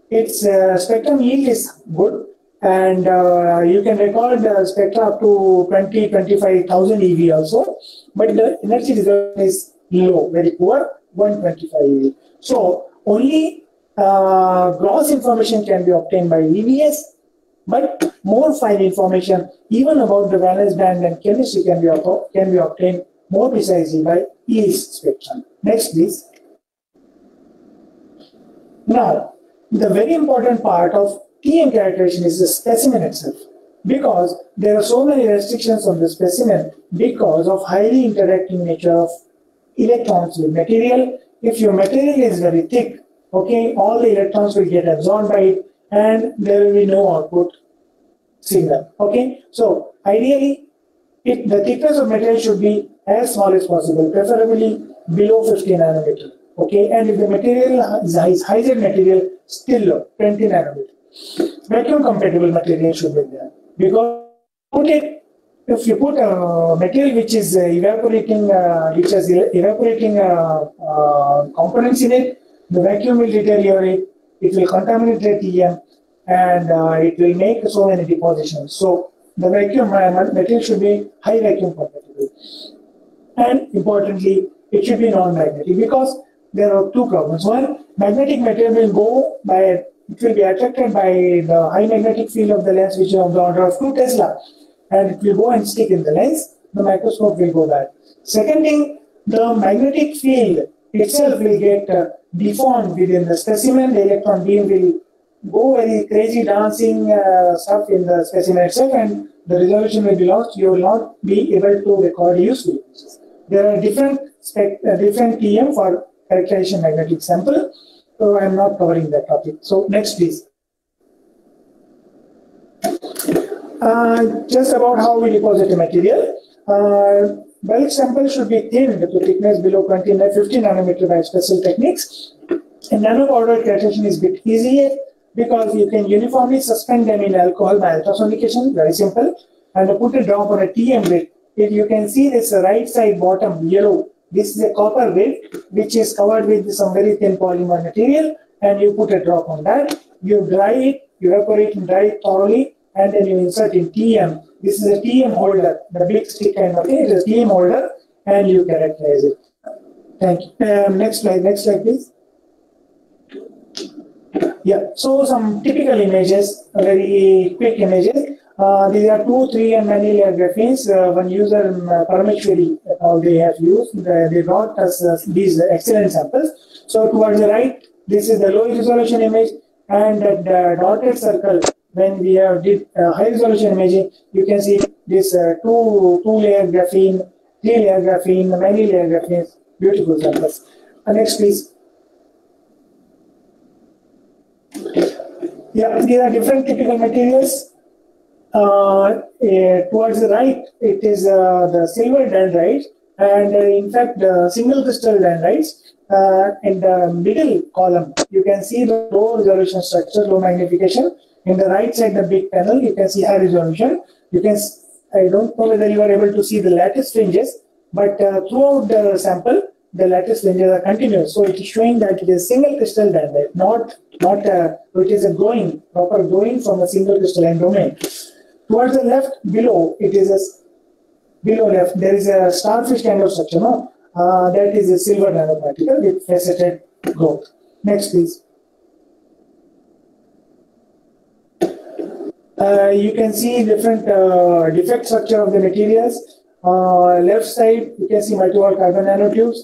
its uh, spectrum yield is good and uh, you can record the spectra up to 20, 25,000 EV also, but the energy resolution is low, very poor, 125 EV. So only uh, gross information can be obtained by EDS, but more fine information, even about the valence band and chemistry, can be can be obtained more precisely by EELS spectrum. Next, please. Now, the very important part of TEM characterization is the specimen itself because there are so many restrictions on the specimen because of highly interacting nature of electrons with material. If your material is very thick, okay, all the electrons will get absorbed by it and there will be no output signal. Okay, so ideally, it, the thickness of material should be as small as possible, preferably below 50 nanometer. Okay, and if the material is high- high-Z material, still low, 20 nanometer. Vacuum compatible material should be there because it if you put a material which is uh, evaporating, uh, which has evaporating uh, uh, components in it, the vacuum will deteriorate, it will contaminate the TEM, and uh, it will make so many depositions. So the vacuum uh, material should be high vacuum compatible. And importantly, it should be non-magnetic because there are two problems. One, magnetic material will go by, it will be attracted by the high magnetic field of the lens, which is of the order of 2 Tesla, and it will go and stick in the lens, the microscope will go bad. Second thing, the magnetic field itself will get uh, deformed within the specimen, the electron beam will go very crazy dancing uh, stuff in the specimen itself, and the resolution will be lost. You will not be able to record useful. There are different spec, uh, different TEM for characterization magnetic sample. So I'm not covering that topic. So next, please. Uh, just about how we deposit a material. Uh, bulk sample should be thinned to thickness below 20 and 50 nanometer by special techniques. And nano powder characterization is a bit easier because you can uniformly suspend them in alcohol by ultrasonication, very simple, and put a drop on a TEM grid. If you can see this right side bottom yellow, this is a copper grid which is covered with some very thin polymer material, and you put a drop on that. You dry it, you evaporate and dry it thoroughly, and then you insert in TEM. This is a TEM holder, the big stick kind of thing. It is a TEM holder, and you characterize it. Thank you. Um, next slide, next slide, please. Yeah, so some typical images, very quick images. Uh, these are two, three, and many layer graphenes. Uh, one user, um, uh, Parameshwari, uh, they have used. Uh, they brought us uh, these excellent samples. So towards the right, this is the low resolution image, and that uh, dotted circle. When we have did uh, high resolution imaging, you can see this uh, two two layer graphene, three layer graphene, many layer graphenes. Beautiful samples. Uh, next, please. Yeah, these are different typical materials. Uh, eh, towards the right, it is uh, the silver dendrite, and uh, in fact, single crystal dendrites. In the middle column, you can see the low resolution structure, low magnification. In the right side, the big panel, you can see high resolution. You can, I don't know whether you are able to see the lattice fringes, but throughout the sample, the lattice fringes are continuous. So it is showing that it is single crystal dendrite, not not uh, it is a growing proper growing from a single crystalline domain. Towards the left below, it is a below left there is a starfish kind of structure. No, uh, that is a silver nanoparticle with faceted growth. Next, please. Uh, you can see different uh, defect structure of the materials. Uh, left side, you can see multiple carbon nanotubes,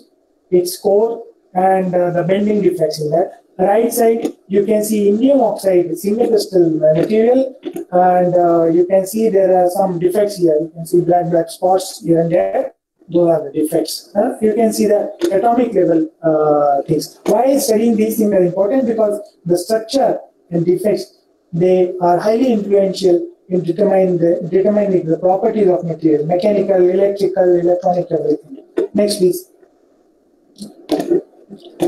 its core, and uh, the bending defects in that. Right side, you can see indium oxide, single crystal material, and uh, you can see there are some defects here. You can see black, black spots here and there. Those are the defects. Uh, you can see the atomic level uh, things. Why studying these things are important? Because the structure and defects they are highly influential in determining the, determining the properties of material, mechanical, electrical, electronic, everything. Next, please.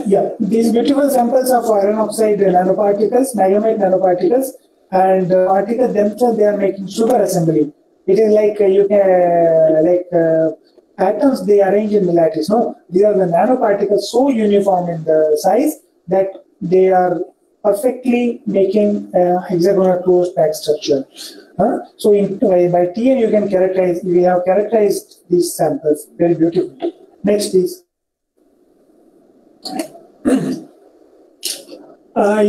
Yeah, these beautiful samples of iron oxide nanoparticles, niobate nanoparticles, and uh, particles themselves, they are making sugar assembly. It is like uh, you can, uh, like uh, atoms they arrange in the lattice. No, these are the nanoparticles so uniform in the size that they are perfectly making a hexagonal closed pack structure. Huh? So in, by, by TEM you can characterize, we have characterized these samples very beautifully. Next please. Uh,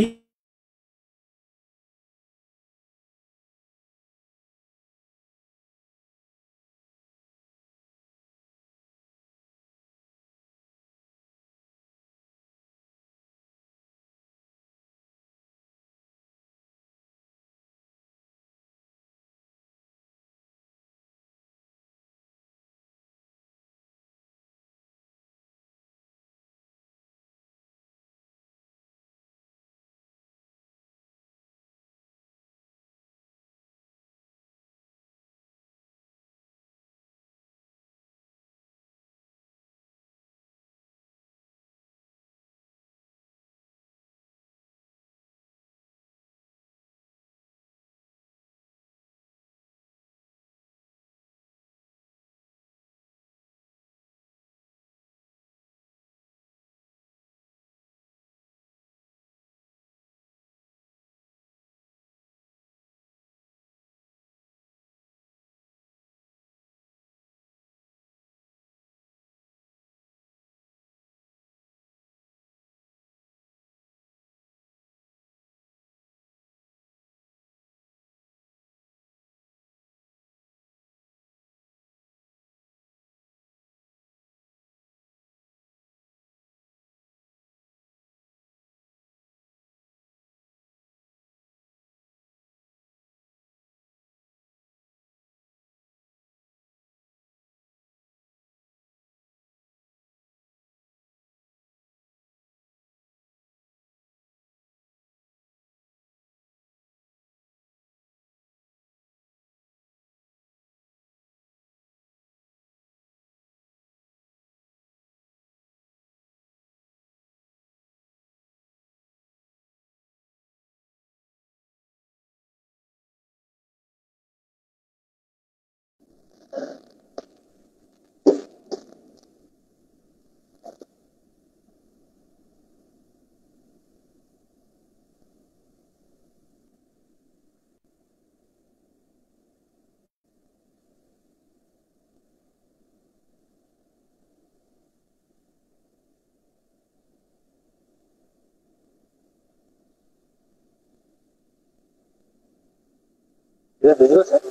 Is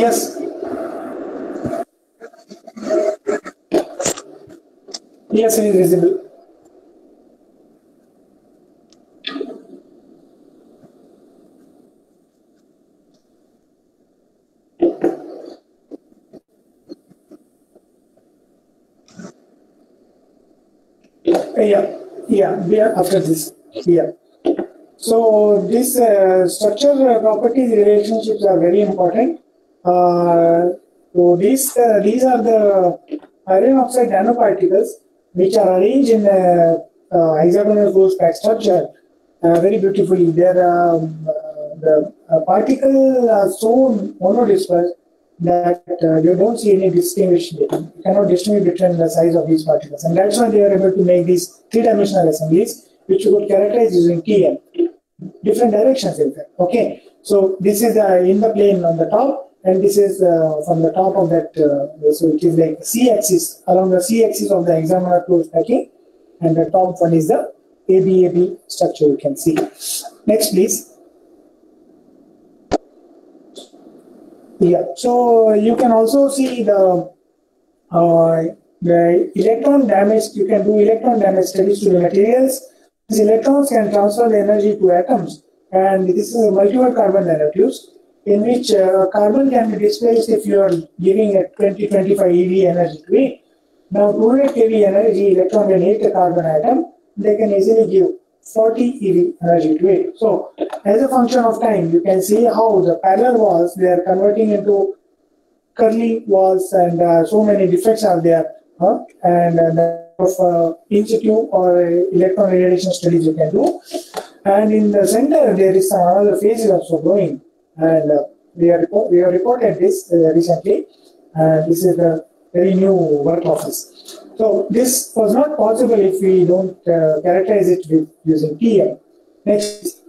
Yes. Yes, it is visible. Yeah, yeah, we after this, yeah. So these uh, structure uh, properties relationships are very important. Uh, so these uh, these are the iron oxide nanoparticles which are arranged in a uh, hexagonal closed pack structure. Very beautifully. Their um, uh, the particles are so monodispersed that uh, you don't see any distinguish. You cannot distinguish between the size of these particles, and that's why they are able to make these three-dimensional assemblies, which you could characterize using TEM different directions in fact. Okay. So this is uh, in the plane on the top and this is uh, from the top of that uh, so it is like c axis. Along the c axis of the hexagonal closed packing and the top one is the abab structure you can see. Next please. Yeah so you can also see the uh, the electron damage, you can do electron damage studies to the materials. These electrons can transfer the energy to atoms, and this is a multiple carbon nanotubes in which uh, carbon can be displaced if you are giving a 20 25 eV energy to it. Now, 200 kV energy electron can hit the carbon atom, they can easily give 40 eV energy to it. So, as a function of time, you can see how the parallel walls they are converting into curly walls, and uh, so many defects are there. Huh? And uh, of uh, in situ or electron radiation studies you can do. And in the center, there is some another phase is also going, and uh, we are report, we have reported this uh, recently. And this is the very new work of this. So this was not possible if we don't uh, characterize it with using TEM. Next.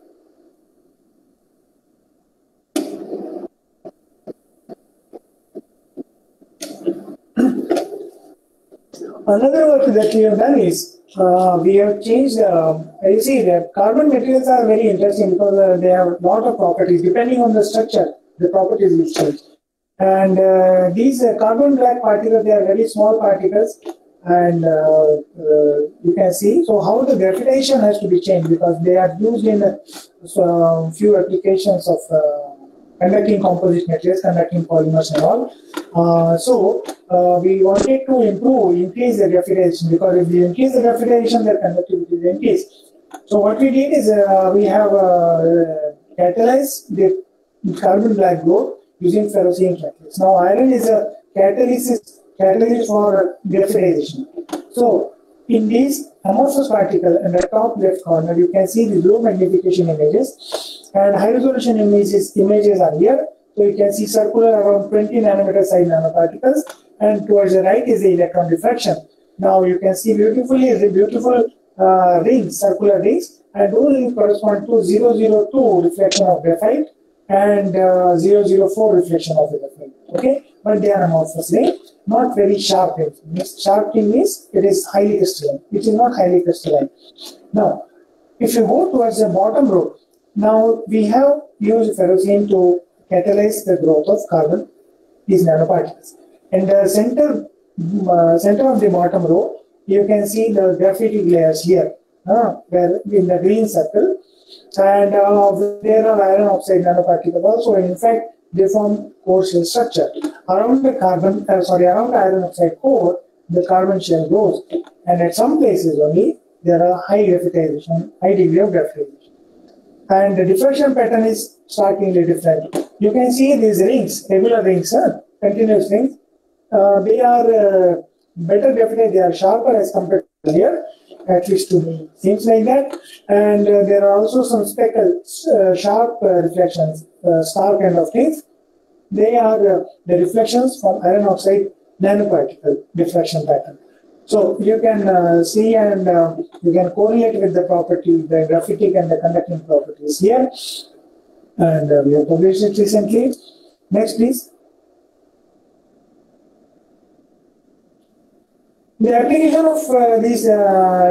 Another work that we have done is uh, we have changed. Uh, you see, the carbon materials are very interesting because uh, they have a lot of properties. Depending on the structure, the properties will change. And uh, these uh, carbon black particles, they are very small particles, and uh, you can see. So how the graphitization has to be changed because they are used in a few applications of conducting composite materials, conducting polymers and all. Uh, so uh, we wanted to improve, increase the graphitization because if we increase the graphitization, the conductivity will increase. So what we did is uh, we have uh, catalyzed the carbon black growth using ferrocene catalyst. Now iron is a catalyst, catalyst for graphitization. So in these amorphous particle in the top left corner, you can see the low magnification images and high resolution images images are here. So you can see circular around 20 nanometer size nanoparticles, and towards the right is the electron diffraction. Now you can see beautifully the beautiful uh, rings, circular rings, and those rings correspond to 002 reflection of graphite and uh, 004 reflection of graphite. Okay, but they are amorphous ring, not very sharp ring. Sharp ring means it is highly crystalline, It is not highly crystalline. Now, if you go towards the bottom row, now we have used ferrocene to catalyze the growth of carbon, these nanoparticles. In the center, uh, center of the bottom row, you can see the graphitic layers here, uh, where in the green circle, and uh, there are iron oxide nanoparticles also. In fact, they form core shell structure. Around the carbon, uh, sorry, around the iron oxide core, the carbon shell grows, and at some places only there are high graphitization, high degree of graphitization and the diffraction pattern is strikingly different. You can see these rings, regular rings, huh? continuous rings. Uh, they are uh, better definitely, they are sharper as compared to here, at least to me. Seems like that. And uh, there are also some speckles, uh, sharp uh, reflections, uh, star kind of things. They are the reflections from iron oxide nanoparticle diffraction pattern. So you can uh, see and uh, you can correlate with the property, the graphitic and the conducting properties here. And uh, we have published it recently. Next, please. The application of uh, this uh,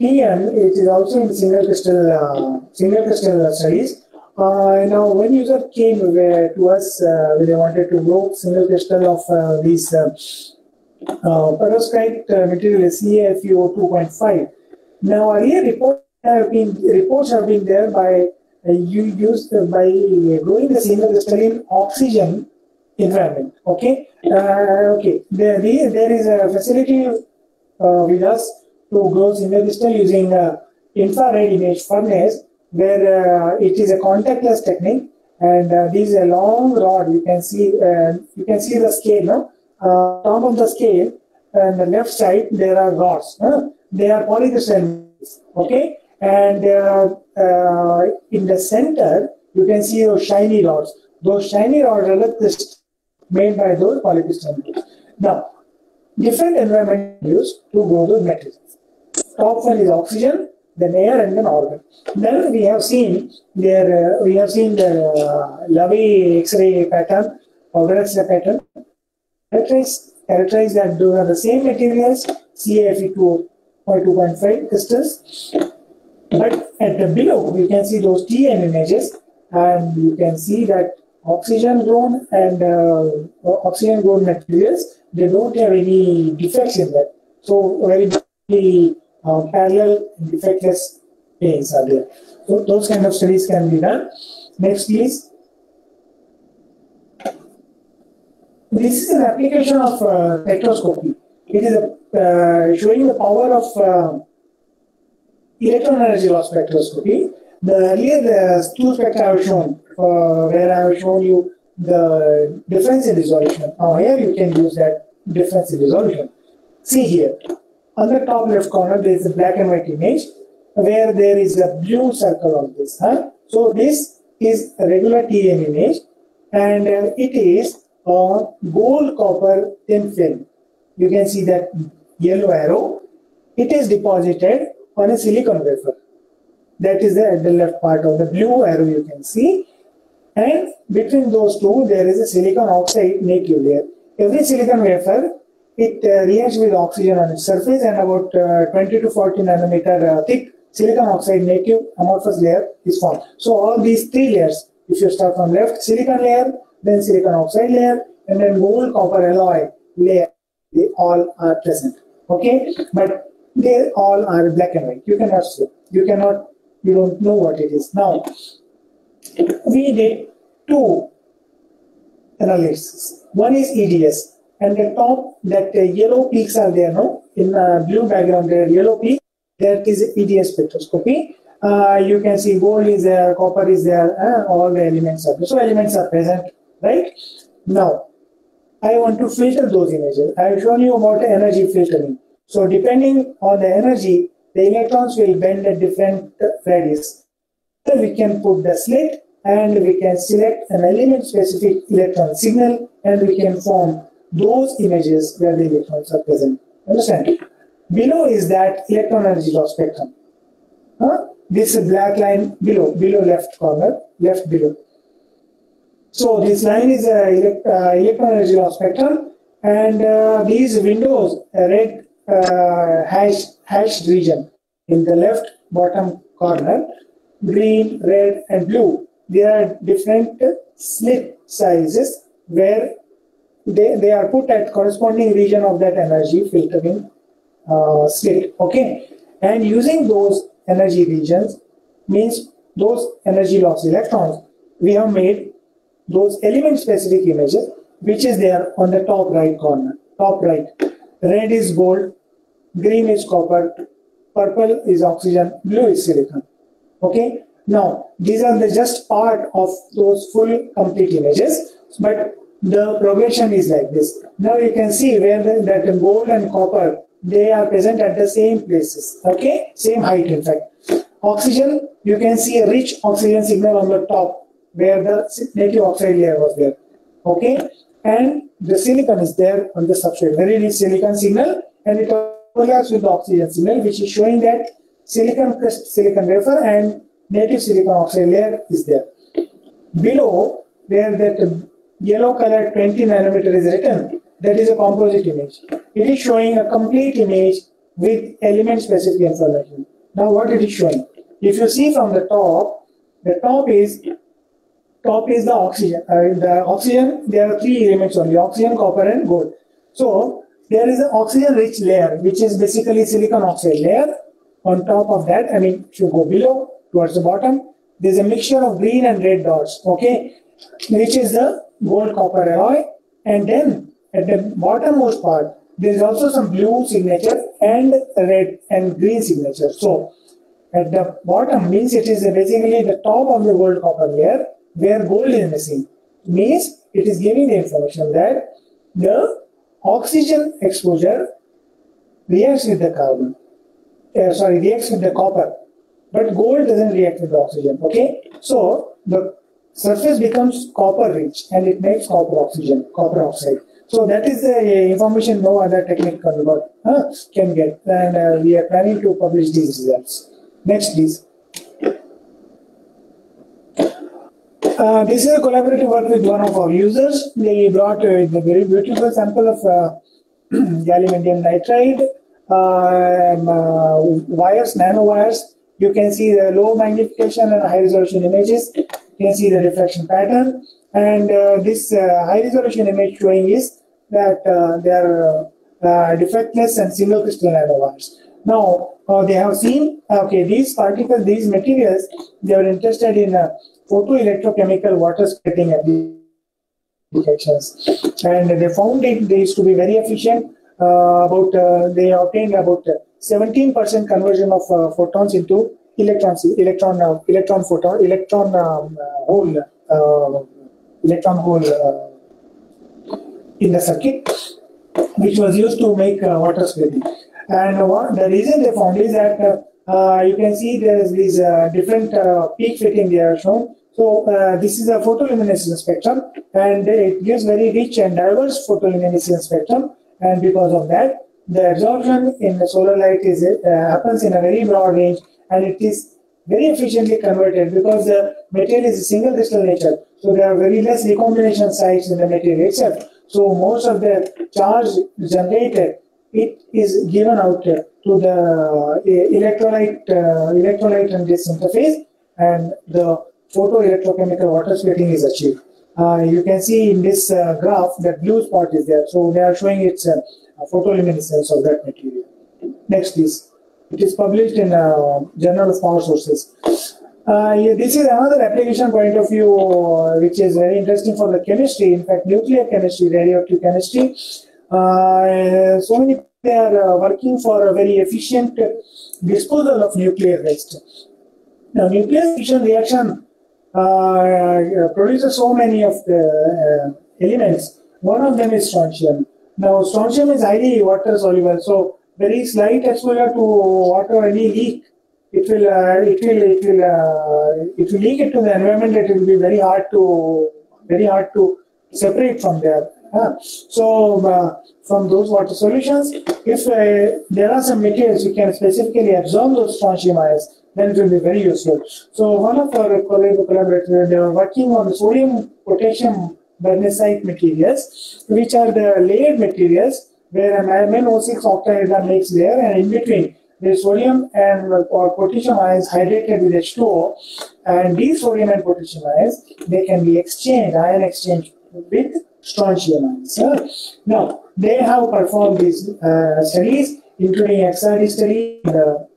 TEM, it is also in single crystal, uh, single crystal studies. Uh, now, one user came uh, to us uh, when they wanted to know single crystal of uh, these uh, uh, perovskite uh, material CaFeO 2.5. Now, earlier reports have been reports have been there by uh, you used uh, by growing the single crystal in oxygen environment. Okay, uh, okay. There, there is a facility uh, with us to grow single crystal using uh, infrared image furnace, where uh, it is a contactless technique, and uh, this is a long rod. You can see uh, you can see the scale. No? uh, top of the scale and the left side there are rods huh? they are polycrystalline okay and uh, uh, in the center you can see those shiny rods those shiny rods are made by those polycrystalline now different environment used to grow those materials top one is oxygen then air and then argon. Then we have seen there uh, we have seen the uh, X-ray pattern or X-ray pattern. Characterize, characterize that those are the same materials, CaFe2 or 2.5 crystals. But at the below, we can see those TEM images, and you can see that oxygen grown and uh, oxygen grown materials, they don't have any defects in that. So very uh, parallel and defectless planes are there. So those kind of studies can be done. Next, please. This is an application of uh, spectroscopy. It is a, uh, showing the power of uh, electron energy loss spectroscopy. The earlier the two spectra I have shown, uh, where I have shown you the difference in resolution. Now here you can use that difference in resolution. See here, on the top left corner there is a black and white image where there is a blue circle on this. Huh? So this is a regular TEM image and uh, it is a gold copper thin film. You can see that yellow arrow. It is deposited on a silicon wafer. That is the, left part of the blue arrow you can see. And between those two, there is a silicon oxide native layer. Every silicon wafer, it uh, reacts with oxygen on its surface and about uh, 20 to 40 nanometer uh, thick silicon oxide native amorphous layer is formed. So all these three layers, if you start from left, silicon layer, then silicon oxide layer, and then gold copper alloy layer, they all are present. Okay, but they all are black and white. You cannot see. You cannot. You don't know what it is. Now, we did two analysis. One is EDS, and the top that uh, yellow peaks are there, no, in uh, blue background, there yellow peak. That is EDS spectroscopy. Uh, you can see gold is there, copper is there, uh, all the elements are there. So elements are present, right? Now, I want to filter those images. I have shown you about energy filtering. So depending on the energy, the electrons will bend at different radius. So we can put the slit and we can select an element specific electron signal and we can form those images where the electrons are present. Understand? Below is that electron energy loss spectrum. Huh? This black line below, below left corner, left below. So this line is a uh, electron energy loss spectrum and uh, these windows, red uh, hash, hashed region in the left bottom corner, green, red and blue. There are different slit sizes where they, they are put at corresponding region of that energy filtering uh, slit. Okay, and using those energy regions means those energy loss electrons, we have made those element specific images, which is there on the top right corner, top right. Red is gold, green is copper, purple is oxygen, blue is silicon. Okay. Now, these are the just part of those full complete images, but the progression is like this. Now you can see where the, that gold and copper, they are present at the same places. Okay. Same height, in fact. Oxygen, you can see a rich oxygen signal on the top where the native oxide layer was there. Okay. And the silicon is there on the substrate. Very rich silicon signal and it overlaps with signal, which is showing that silicon crystal silicon wafer and native silicon oxide layer is there. Below, where that yellow color 20 nanometer is written, that is a composite image. It is showing a complete image with element specific information. Now what it is showing? If you see from the top, the top is top is the oxygen. Uh, the oxygen, there are three elements only, oxygen, copper and gold. So there is an oxygen rich layer, which is basically silicon oxide layer. On top of that, I mean, if you go below towards the bottom, there's a mixture of green and red dots, okay, which is the gold copper alloy. And then at the bottommost part, there's also some blue signature and red and green signature. So at the bottom means it is basically the top of the gold copper layer where gold is missing. Means it is giving the information that the oxygen exposure reacts with the carbon. Uh, sorry, reacts with the copper. But gold doesn't react with oxygen. Okay? So the surface becomes copper rich and it makes copper oxygen, copper oxide. So that is the information no other technique uh, can get. And uh, we are planning to publish these results. Next, please. Uh, this is a collaborative work with one of our users. They brought a very beautiful sample of uh, gallium indium nitride um, uh, wires, nano wires. You can see the low magnification and high resolution images. You can see the reflection pattern. And uh, this uh, high resolution image showing is that uh, they are uh, defectless and single crystal nanowires. Now, uh, they have seen, okay, these particles, these materials, they are interested in uh, photoelectrochemical water splitting applications. And they found it these to be very efficient. Uh, about uh, they obtained about 17% conversion of uh, photons into electrons, electron, uh, electron photon, electron um, uh, hole, uh, electron hole in the circuit, which was used to make water splitting. And the reason they found is that you can see there is these uh, different uh, peak fitting they are shown. So uh, this is a photoluminescence spectrum, and it gives very rich and diverse photoluminescence spectrum. And because of that, the absorption in the solar light is uh, happens in a very broad range, and it is very efficiently converted because the material is a single crystal nature. So there are very less recombination sites in the material itself. So most of the charge generated, it is given out uh, to the electrolyte, uh, electrolyte and this interface, and the photoelectrochemical water splitting is achieved. Uh, you can see in this uh, graph that blue spot is there. So they are showing its photoluminescence of that material. Next, please. It is published in uh, Journal of Power Sources. Uh, yeah, this is another application point of view uh, which is very interesting for the chemistry. In fact, nuclear chemistry, radioactive chemistry. So many they are uh, working for a very efficient disposal of nuclear waste. Now, nuclear fission reaction uh, produces so many of the uh, elements. One of them is strontium. Now, strontium is highly water soluble, so very slight exposure to water, any leak, it will, uh, it will, it will, uh, it will leak into the environment. It will be very hard to, very hard to separate from there. So, uh, from those water solutions, if uh, there are some materials you can specifically absorb those strontium ions, then it will be very useful. So one of our collaborators, they were working on sodium potassium birnessite materials, which are the layered materials where an MnO6 octahedra makes layer and in between the sodium and or potassium ions hydrated with H2O and these sodium and potassium ions, they can be exchanged, ion exchange with ions. Yeah? Now, they have performed these uh, studies, including XRD study, the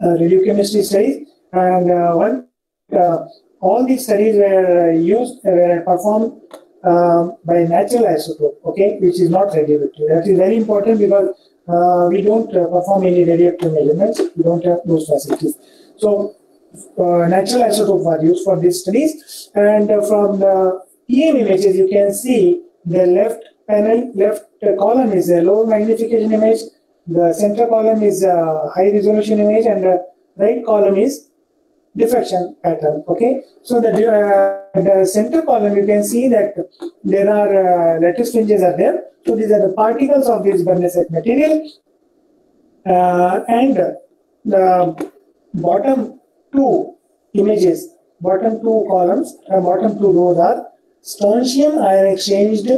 uh, radiochemistry studies, and uh, one, uh, all these studies were used, were performed um, by natural isotope, okay, which is not radioactive. That is very important because uh, we don't uh, perform any radioactive measurements. We don't have those facilities. So, uh, natural isotope are used for these studies. And uh, from the EM images, you can see the left panel, left column is a low magnification image. The center column is a high resolution image, and the right column is diffraction pattern. Okay, so the uh, the center column you can see that there are uh, lattice fringes are there. So these are the particles of this birnessite material, uh, and the bottom two images, bottom two columns, uh, bottom two rows are strontium ion exchanged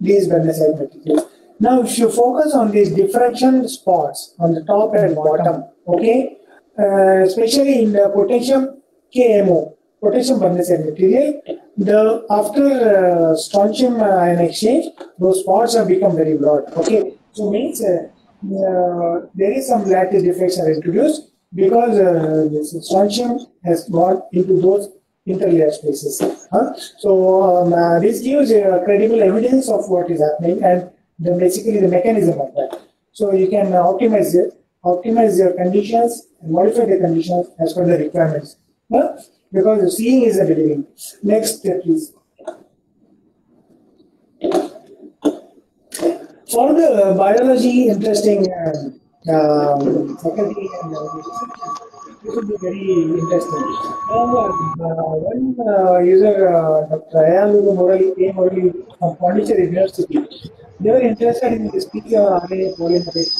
these birnessite particles. Now, if you focus on these diffraction spots on the top and bottom, okay, uh, especially in the potassium KMO, potassium birnessite material, the after uh, strontium ion exchange, those spots have become very broad. Okay, so means uh, uh, there is some lattice are introduced because uh, this strontium has gone into those interlayer spaces. Huh? So um, uh, this gives uh, credible evidence of what is happening and the, basically the mechanism of that. So you can optimize it, optimize your conditions and modify the conditions as per the requirements. Huh? Because seeing is a believing. Next step, please. For the biology interesting uh, um, faculty and uh, this would be very interesting. Uh, one uh, user, uh, Dr. Ayaluru Murali, A. Murali from Pondicherry University, they were interested in the speaking of RNA polymerase.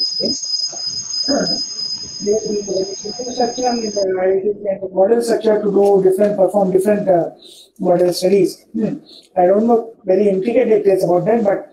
They the structure and the model structure to do different, perform different uh, model studies. Hmm. I don't know very intricate details about that, but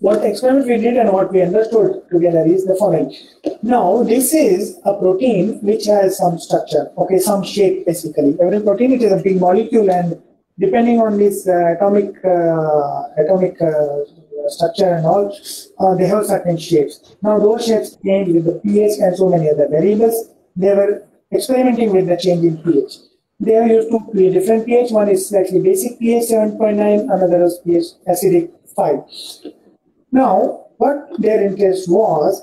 what experiment we did and what we understood together is the following. Now, this is a protein which has some structure, okay, some shape basically. Every protein it is a big molecule, and depending on this uh, atomic uh, atomic uh, structure and all, uh, they have certain shapes. Now, those shapes change with the pH and so many other variables. They were experimenting with the change in pH. They have used to two different pH. One is slightly basic pH 7.9, another is pH acidic 5. Now, what their interest was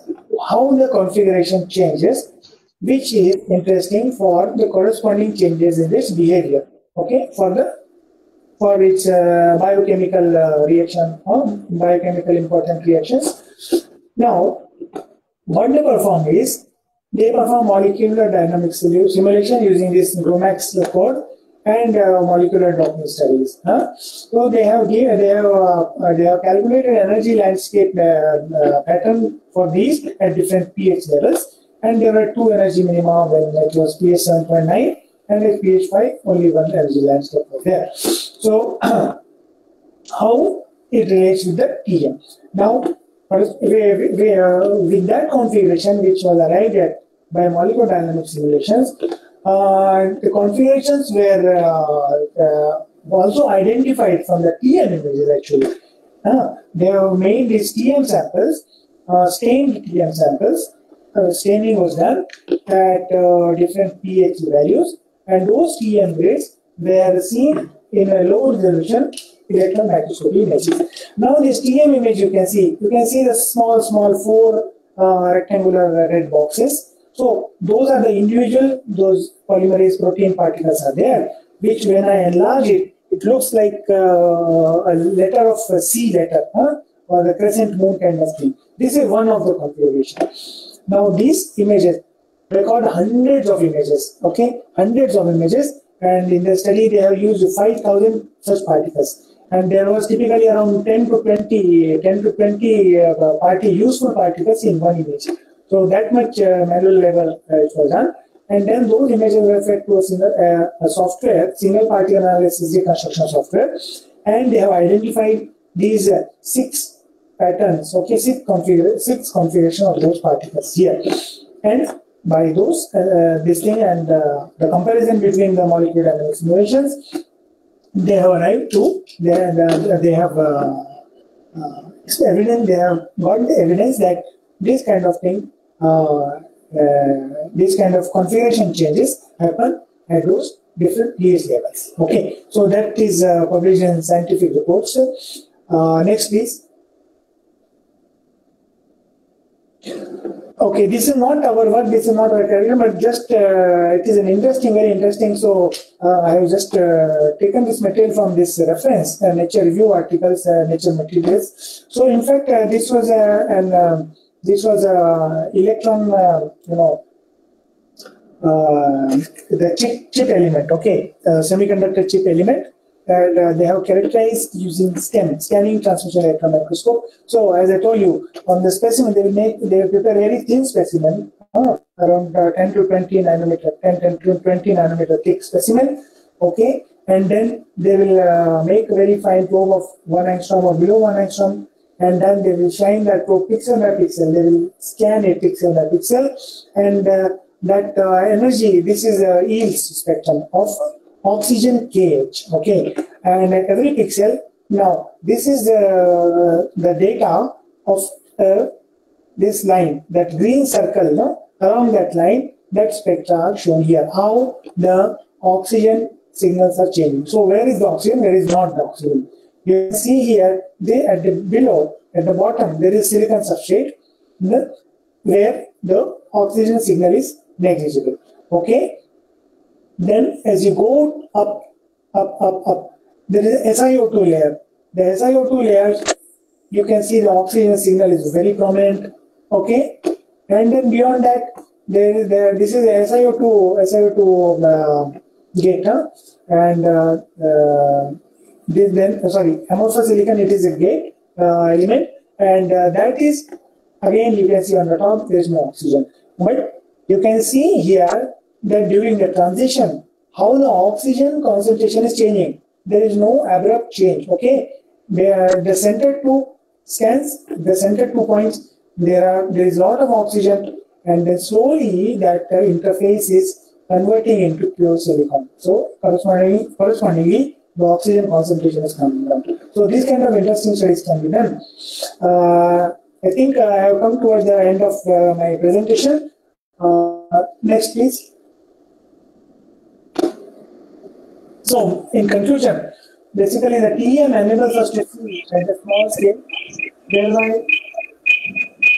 how the configuration changes, which is interesting for the corresponding changes in this behavior. Okay, for the for its uh, biochemical uh, reaction or biochemical important reactions. Now, what they perform is they perform molecular dynamic simulation using this GROMACS code and uh, molecular docking studies. Huh? So they have they have uh, they have calculated energy landscape uh, pattern for these at different pH levels, and there were two energy minima when it was pH 7.9 and at pH 5 only one energy landscape was there. So how it relates with the TEM. Now with that configuration which was arrived at by molecular dynamic simulations, uh, the configurations were uh, uh, also identified from the TEM images actually. they have made these TEM samples, stained TEM samples. staining was done at different pH values, and those TEM grades were seen in a low resolution electron microscopy images. Now this TEM image you can see, you can see the small, small four uh, rectangular red boxes. So those are the individual, those polymerase protein particles are there, which when I enlarge it, it looks like uh, a letter of a C letter, huh? or the crescent moon kind of thing. This is one of the configurations. Now these images record hundreds of images, okay, hundreds of images, and in the study they have used 5,000 such particles. And there was typically around 10 to 20, 10 to 20 uh, party useful particles in one image. So that much uh, manual level uh, it was done. And then those images were fed to a, single, uh, a software, single party analysis reconstruction software. And they have identified these uh, six patterns, okay, six, configura six configuration of those particles here. And by those, uh, uh, this thing and the comparison between the molecular dynamic simulations, they have arrived to, they, they have evidence, they have got the evidence that this kind of thing uh, uh, this kind of configuration changes happen at those different pH levels. Okay, so that is uh, published in scientific reports. Uh, next, please. Okay, this is not our work, this is not our career, but just uh, it is an interesting, very interesting. So uh, I have just taken this material from this reference, Nature Review articles, Nature Materials. So in fact, this was an um, this was a electron, uh, you know, uh, the chip, chip element, okay, uh, semiconductor chip element, and uh, they have characterized using STEM, scanning transmission electron microscope. So as I told you, on the specimen, they will make, they will prepare very thin specimen, uh, around uh, 10 to 20 nanometer, 10, 10 to 20 nanometer thick specimen, okay, and then they will make a very fine probe of one angstrom or below one angstrom and then they will shine that probe pixel by pixel. They will scan it pixel by pixel, and uh, that uh, energy. This is a yield spectrum of oxygen K-edge. Okay, and every pixel. Now this is the the data of uh, this line, that green circle. No? Around that line, that spectra are shown here. How the oxygen signals are changing. So where is the oxygen? Where is not the oxygen? You see here, they at the below, at the bottom, there is silicon substrate the, where the oxygen signal is negligible. Okay. Then as you go up, up, up, up, there is SiO2 layer. The SiO2 layer, you can see the oxygen signal is very prominent. Okay. And then beyond that, there, there this is the SiO2 SiO2 uh, gate, huh? and uh, uh, this then, uh, sorry, amorphous silicon, it is a gate uh, element, and uh, that is, again, you can see on the top, there is no oxygen. But you can see here that during the transition, how the oxygen concentration is changing. There is no abrupt change, okay? The, the center to scans the center two points. There are there is a lot of oxygen, and then slowly that uh, interface is converting into pure silicon. So correspondingly, correspondingly, the oxygen concentration is coming down. So these kind of interesting studies can be done. Uh, I think I have come towards the end of uh, my presentation. Uh, next, please. So, in conclusion, basically the TEM enables us to see at a small scale, thereby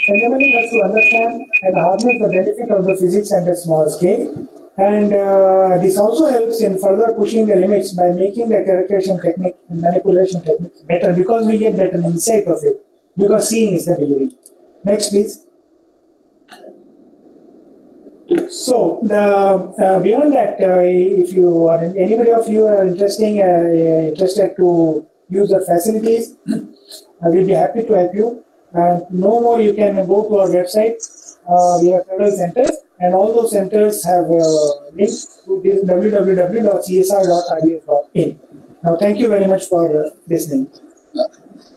enabling us to understand and harness the benefit of the physics at a small scale. And uh, this also helps in further pushing the limits by making the characterization technique and manipulation technique better because we get better insight of it. Because seeing is the delivery. Next, please. So the uh, beyond that, uh, if you are anybody of you are interesting uh, interested to use the facilities, I will be happy to help you. And no more, you can go to our website. Uh, we have several centers, and all those centers have uh, links to this www.csr.ids.in. Now, thank you very much for uh, listening.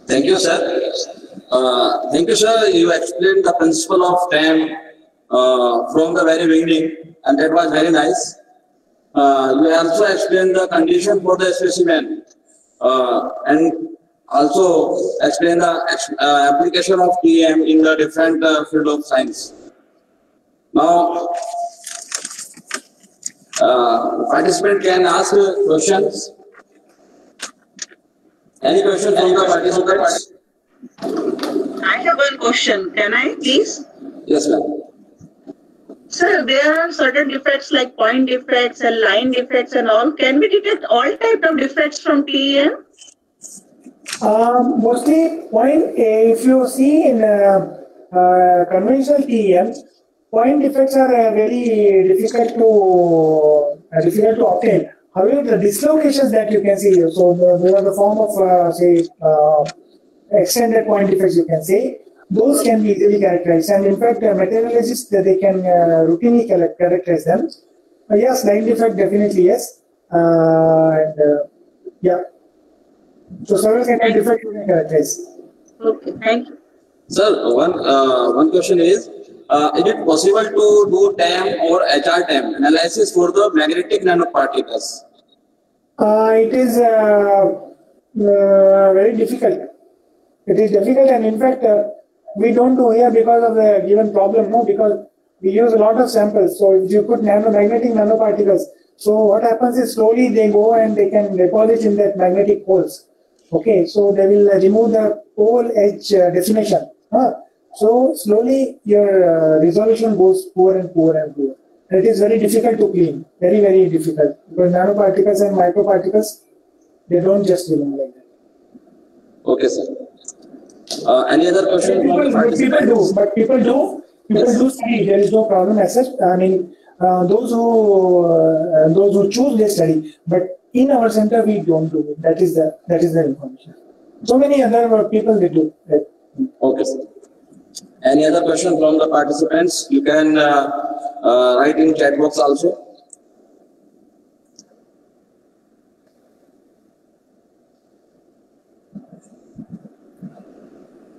Thank you, sir. Uh, thank you, sir. You explained the principle of TEM uh, from the very beginning, and that was very nice. Uh, you also explained the condition for the specimen, uh, and also explained the application of TEM in the different field of science. Now, uh, participant can ask questions. Any question from the participants? I have one question. Can I please? Yes, ma'am. Sir, there are certain defects like point defects and line defects and all. Can we detect all type of defects from TEM? Um, mostly, point if you see in uh, uh, conventional TEM, point defects are uh, very difficult to uh, difficult to obtain. However, the dislocations that you can see, so the, they are the form of uh, say uh, extended point defects, you can say. Those can be easily characterized, and in fact, uh, materialists uh, they can uh, routinely characterize them. Uh, yes, line defect definitely yes, uh, and uh, yeah. So several kind of defect you can characterize. Okay, thank you. Sir, one, uh, one question is, uh, is it possible to do TEM or HRTEM analysis for the magnetic nanoparticles? Uh, it is uh, uh, very difficult. It is difficult, and in fact, uh, we don't do here because of the given problem. No, because we use a lot of samples. So if you put nanomagnetic nanoparticles, so what happens is slowly they go and they can deposit in that magnetic poles. Okay, so they will remove the pole edge uh, definition. Huh? So slowly your uh, resolution goes poor and poor and poor. And it is very difficult to clean. Very very difficult because nanoparticles and microparticles they don't just remove like that. Okay, sir. Uh, any other question People, people do, but people do, people do study. There is no problem as such. I mean, uh, those who uh, those who choose they study, but in our center we don't do it. That is the that is the information. So many other people they do. Right? Okay, sir. Any other question from the participants? You can uh, uh, write in chat box also.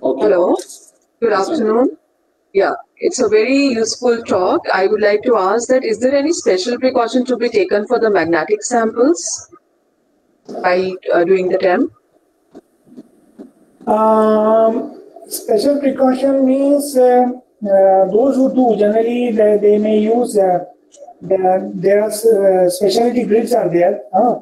Okay. Hello, good afternoon. Yeah, it's a very useful talk. I would like to ask that is there any special precaution to be taken for the magnetic samples by uh, doing the TEM? Um, special precaution means uh, uh, those who do generally they, they may use uh, the, their uh, specialty grids are there. Uh,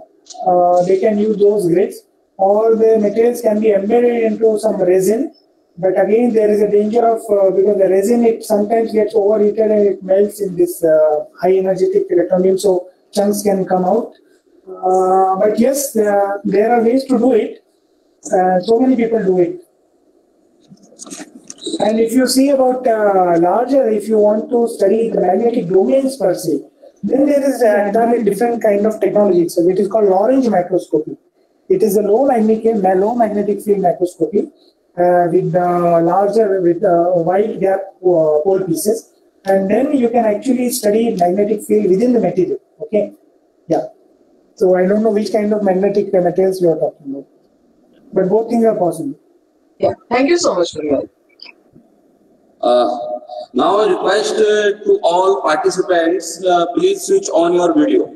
uh, they can use those grids, or the materials can be embedded into some resin. But again, there is a danger of uh, because the resin it sometimes gets overheated and it melts in this uh, high energetic electron beam, so chunks can come out. But yes, there are ways to do it. So many people do it. And if you see about uh, larger, if you want to study the magnetic domains per se, then there is an entirely different kind of technology. So it is called Lorentz microscopy. It is a low magnetic, low magnetic field microscopy uh, with the larger, with uh, wide gap uh, pole pieces. And then you can actually study magnetic field within the material. Okay. Yeah. So I don't know which kind of magnetic materials you are talking about. But both things are possible. Yeah, thank you so much for your. Uh, now I request uh, to all participants, uh, please switch on your video.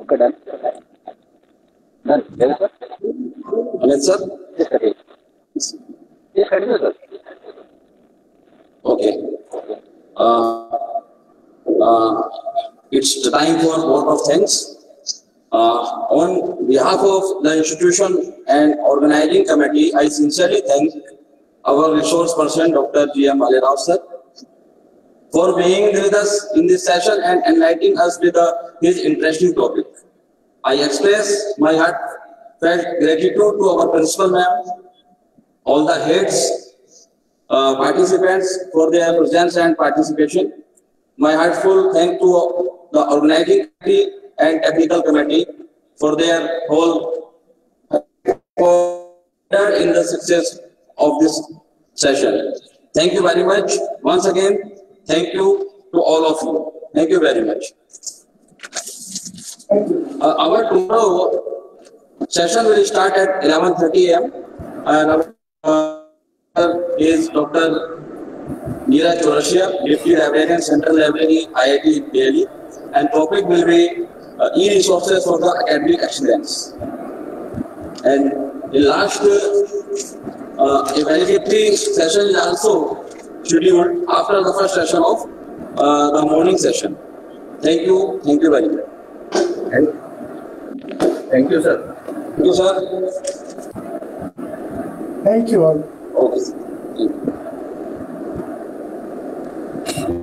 Okay, done. Yes, sir. Yes, sir. Yes, sir. Okay. Uh, uh, it's the time for vote of thanks. Uh, on behalf of the institution and organizing committee, I sincerely thank our resource person, Dr. G. M. Bhalerao sir, for being with us in this session and enlightening us with uh, his interesting topic. I express my heartfelt gratitude to our principal ma'am, all the heads, uh, participants for their presence and participation. My heartfelt thank to the organizing committee and technical committee for their whole in the success of this session. Thank you very much. Once again, thank you to all of you. Thank you very much. Uh, our tomorrow session will start at 11:30 a.m. and our uh, is Dr. Neeraj Chaurasia, Deputy Librarian, Central Library, IIT Delhi, and topic will be uh, e-resources for the academic excellence. And the last uh, evaluatory session is also scheduled after the first session of uh, the morning session. Thank you. Thank you very much. Thank you, sir. Thank you, sir. Thank you all. Okay. Thank you.